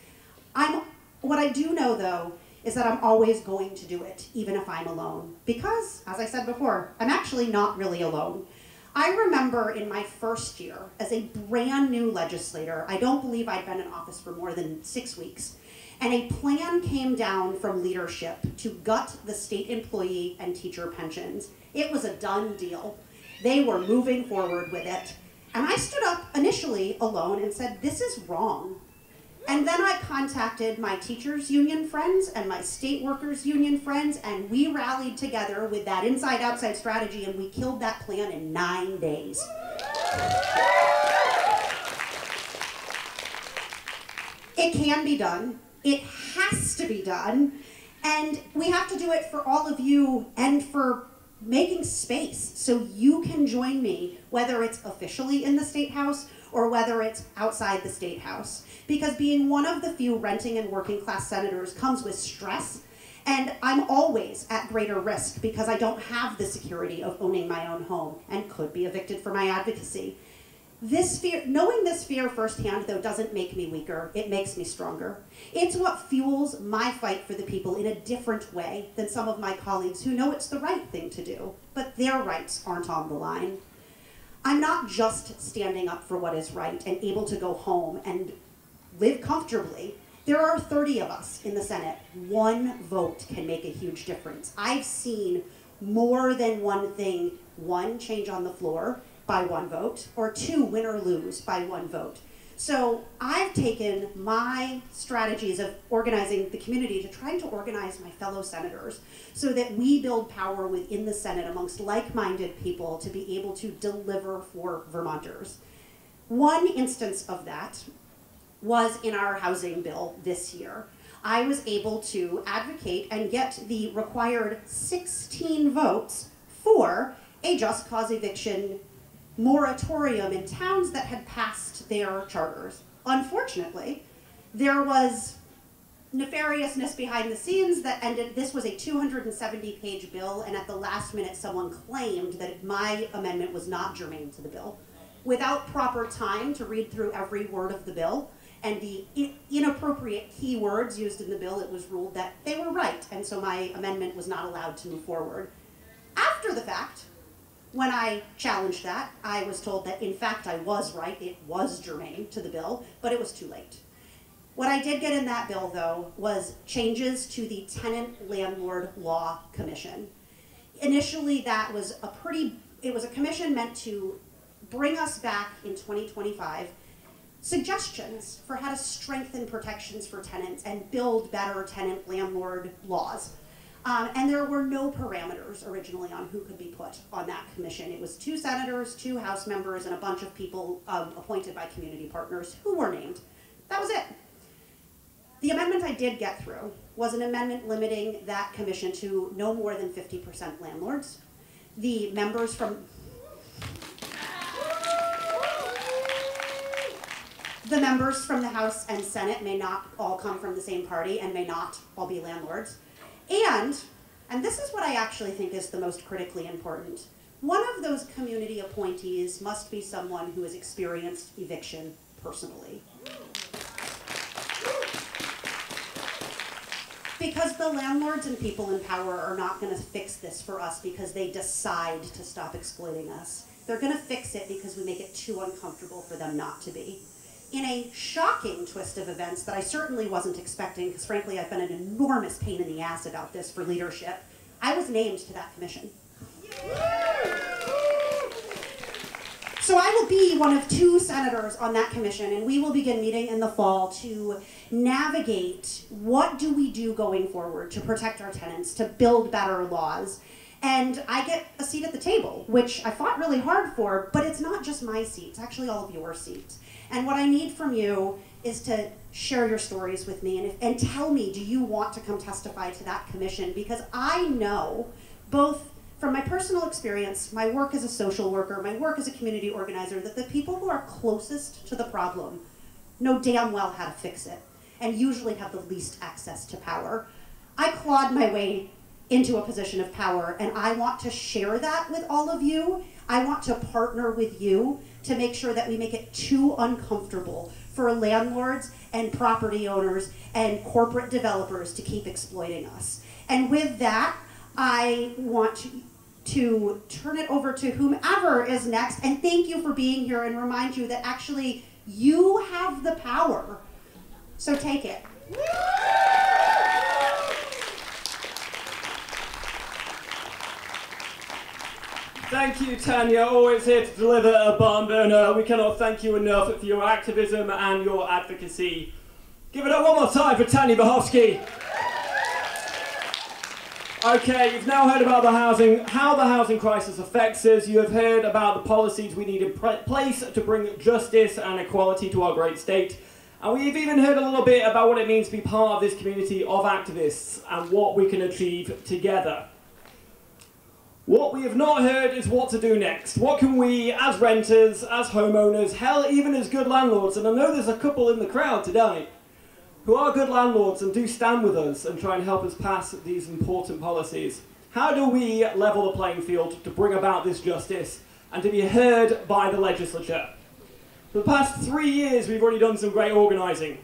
I'm what I do know, though, is that I'm always going to do it, even if I'm alone. Because, as I said before, I'm actually not really alone. I remember in my first year as a brand new legislator, I don't believe I'd been in office for more than six weeks, and a plan came down from leadership to gut the state employee and teacher pensions. It was a done deal. They were moving forward with it. And I stood up initially alone and said, This is wrong. And then I contacted my teachers union friends and my state workers union friends, and we rallied together with that inside outside strategy, and we killed that plan in nine days. It can be done, it has to be done, and we have to do it for all of you and for making space so you can join me, whether it's officially in the State House or whether it's outside the State House. Because being one of the few renting and working class senators comes with stress, and I'm always at greater risk because I don't have the security of owning my own home and could be evicted for my advocacy. This fear, knowing this fear firsthand, though, doesn't make me weaker. It makes me stronger. It's what fuels my fight for the people in a different way than some of my colleagues who know it's the right thing to do, but their rights aren't on the line. I'm not just standing up for what is right and able to go home and live comfortably. There are 30 of us in the Senate. One vote can make a huge difference. I've seen more than one thing one, change on the floor by one vote, or two, win or lose by one vote. So I've taken my strategies of organizing the community to trying to organize my fellow senators so that we build power within the Senate amongst like-minded people to be able to deliver for Vermonters. One instance of that was in our housing bill this year. I was able to advocate and get the required 16 votes for a just cause eviction moratorium in towns that had passed their charters. Unfortunately, there was nefariousness behind the scenes that ended this was a 270 page bill and at the last minute someone claimed that my amendment was not germane to the bill without proper time to read through every word of the bill and the inappropriate keywords used in the bill it was ruled that they were right and so my amendment was not allowed to move forward after the fact when I challenged that, I was told that in fact I was right, it was germane to the bill, but it was too late. What I did get in that bill, though, was changes to the Tenant Landlord Law Commission. Initially, that was a pretty, it was a commission meant to bring us back in 2025 suggestions for how to strengthen protections for tenants and build better tenant landlord laws. Um, and there were no parameters originally on who could be put on that commission. It was two senators, two House members, and a bunch of people um, appointed by community partners who were named. That was it. The amendment I did get through was an amendment limiting that commission to no more than 50% landlords. The members from the members from the House and Senate may not all come from the same party and may not all be landlords. And, and this is what I actually think is the most critically important, one of those community appointees must be someone who has experienced eviction personally. Because the landlords and people in power are not going to fix this for us because they decide to stop exploiting us. They're going to fix it because we make it too uncomfortable for them not to be. In a shocking twist of events that I certainly wasn't expecting, because frankly I've been an enormous pain in the ass about this for leadership, I was named to that commission. So I will be one of two senators on that commission, and we will begin meeting in the fall to navigate what do we do going forward to protect our tenants, to build better laws. And I get a seat at the table, which I fought really hard for, but it's not just my seat, it's actually all of your seats. And what I need from you is to share your stories with me and, if, and tell me, do you want to come testify to that commission? Because I know both from my personal experience, my work as a social worker, my work as a community organizer, that the people who are closest to the problem know damn well how to fix it and usually have the least access to power. I clawed my way into a position of power and I want to share that with all of you. I want to partner with you to make sure that we make it too uncomfortable for landlords and property owners and corporate developers to keep exploiting us. And with that, I want to, turn it over to whomever is next and thank you for being here and remind you that actually you have the power. So take it. Thank you, Tanya. Always here to deliver a barn burner. We cannot thank you enough for your activism and your advocacy. Give it up one more time for Tanya Vyhovsky. Okay, you've now heard about the housing, how the housing crisis affects us. You have heard about the policies we need in place to bring justice and equality to our great state. And we've even heard a little bit about what it means to be part of this community of activists and what we can achieve together. What we have not heard is what to do next. What can we, as renters, as homeowners, hell, even as good landlords, and I know there's a couple in the crowd today, who are good landlords and do stand with us and try and help us pass these important policies. How do we level the playing field to bring about this justice and to be heard by the legislature? For the past three years, we've already done some great organising.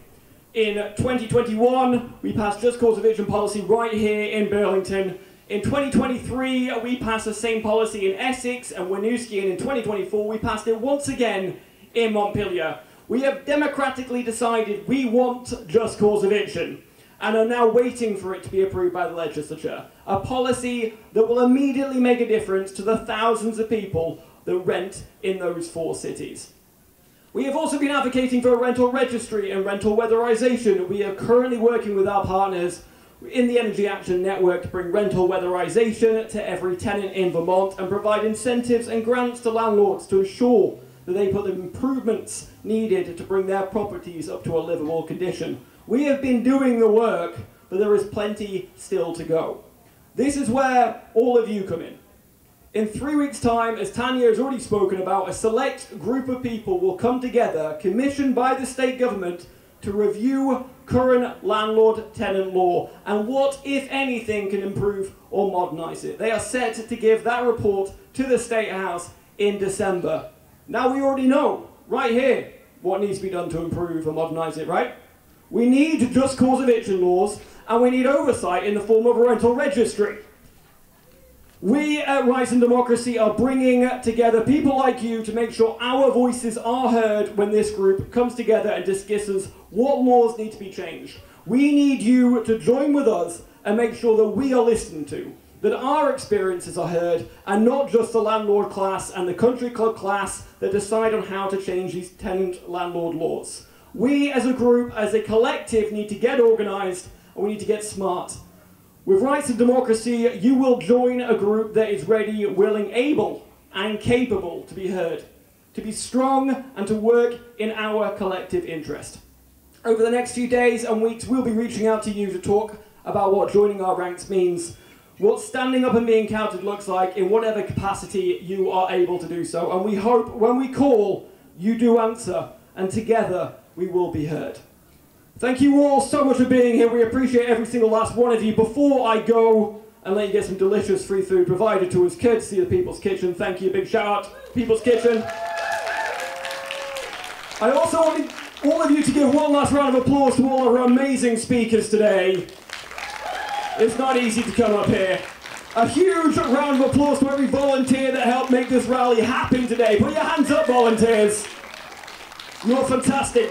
In 2021, we passed Just Cause Eviction policy right here in Burlington. In 2023, we passed the same policy in Essex and Winooski, and in 2024, we passed it once again in Montpelier. We have democratically decided we want just cause eviction and are now waiting for it to be approved by the legislature. A policy that will immediately make a difference to the thousands of people that rent in those four cities. We have also been advocating for a rental registry and rental weatherization. We are currently working with our partners in the Energy Action Network to bring rental weatherization to every tenant in Vermont and provide incentives and grants to landlords to ensure that they put the improvements needed to bring their properties up to a livable condition. We have been doing the work, but there is plenty still to go. This is where all of you come in. In three weeks' time, as Tanya has already spoken about, a select group of people will come together, commissioned by the state government, to review current landlord-tenant law and what, if anything, can improve or modernise it. They are set to give that report to the State House in December. Now we already know, right here, what needs to be done to improve and modernise it, right? We need just cause eviction laws, and we need oversight in the form of a rental registry. We at Rights and Democracy are bringing together people like you to make sure our voices are heard when this group comes together and discusses what laws need to be changed. We need you to join with us and make sure that we are listened to that our experiences are heard and not just the landlord class and the country club class that decide on how to change these tenant landlord laws. We as a group, as a collective, need to get organised and we need to get smart. With rights and democracy, you will join a group that is ready, willing, able, and capable to be heard, to be strong, and to work in our collective interest. Over the next few days and weeks, we'll be reaching out to you to talk about what joining our ranks means, what standing up and being counted looks like in whatever capacity you are able to do so. And we hope when we call, you do answer, and together we will be heard. Thank you all so much for being here. We appreciate every single last one of you. Before I go and let you get some delicious free food provided to us, courtesy of the People's Kitchen, thank you. Big shout out, People's Kitchen. I also want all of you to give one last round of applause to all our amazing speakers today. It's not easy to come up here. A huge round of applause to every volunteer that helped make this rally happen today. Put your hands up, volunteers. You're fantastic.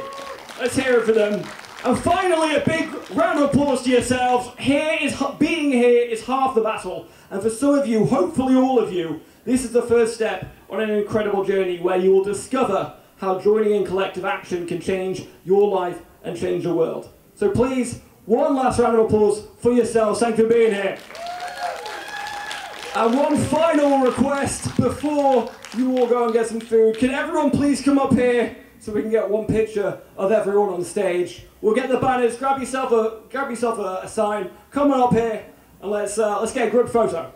Let's hear it for them. And finally, a big round of applause to yourselves. Here is being here is half the battle, and for some of you, hopefully all of you, this is the first step on an incredible journey where you will discover how joining in collective action can change your life and change the world. So please, one last round of applause for yourselves. Thank you for being here. And one final request before you all go and get some food. Can everyone please come up here so we can get one picture of everyone on stage? We'll get the banners. Grab yourself a grab yourself a, a sign. Come on up here and let's uh, let's get a group photo.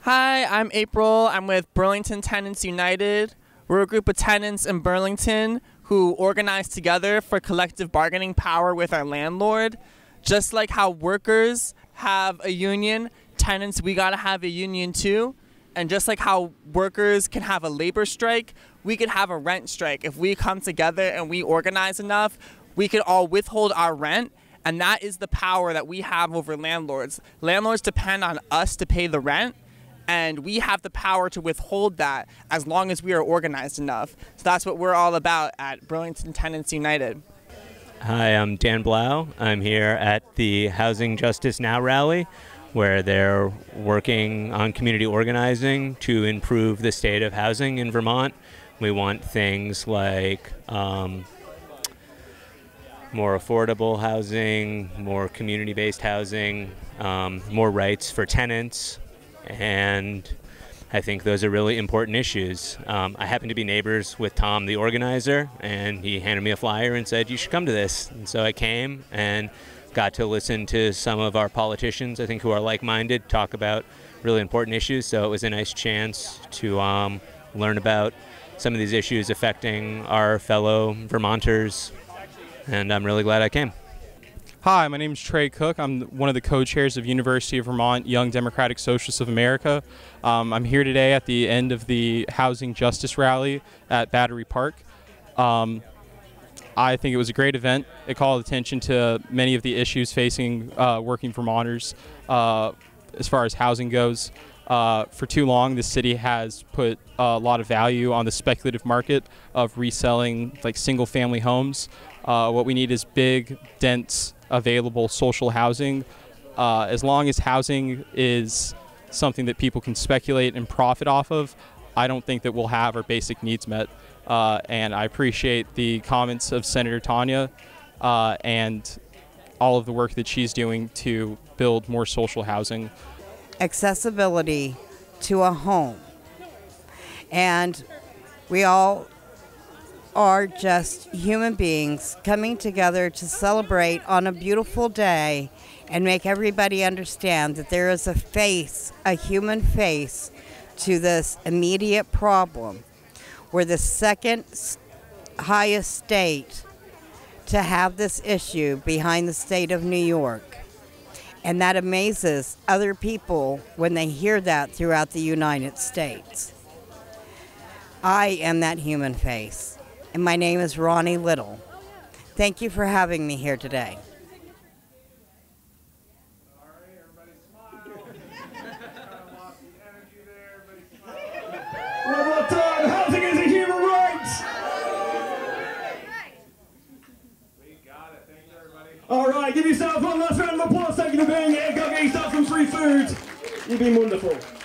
Hi, I'm April. I'm with Burlington Tenants United. We're a group of tenants in Burlington who organize together for collective bargaining power with our landlord. Just like how workers have a union, tenants, we gotta have a union too. And just like how workers can have a labor strike, we could have a rent strike. If we come together and we organize enough, we could all withhold our rent and that is the power that we have over landlords. Landlords depend on us to pay the rent, and we have the power to withhold that as long as we are organized enough. So that's what we're all about at Burlington Tenants United. Hi, I'm Dan Blau. I'm here at the Housing Justice Now rally, where they're working on community organizing to improve the state of housing in Vermont. We want things like um, more affordable housing, more community based housing, um, more rights for tenants, and I think those are really important issues. Um, I happen to be neighbors with Tom, the organizer, and he handed me a flyer and said, You should come to this. And so I came and got to listen to some of our politicians, I think, who are like minded, talk about really important issues. So it was a nice chance to um, learn about some of these issues affecting our fellow Vermonters, and I'm really glad I came. Hi, my name is Trey Cook. I'm one of the co-chairs of University of Vermont Young Democratic Socialists of America. Um, I'm here today at the end of the Housing Justice Rally at Battery Park. Um, I think it was a great event. It called attention to many of the issues facing uh, working Vermonters uh, as far as housing goes. Uh, for too long, the city has put a lot of value on the speculative market of reselling like single-family homes. Uh, what we need is big, dense available social housing. Uh, as long as housing is something that people can speculate and profit off of, I don't think that we'll have our basic needs met. Uh, and I appreciate the comments of Senator Tanya uh, and all of the work that she's doing to build more social housing. Accessibility to a home. And we all are just human beings coming together to celebrate on a beautiful day and make everybody understand that there is a face, a human face, to this immediate problem. We're the second highest state to have this issue behind the state of New York. And that amazes other people when they hear that throughout the United States. I am that human face and my name is Ronnie Little. Thank you for having me here today. One more time, housing is a human right! All right, give yourself one last round of applause. Thank you for being here. Go get yourself some free food. You've been wonderful.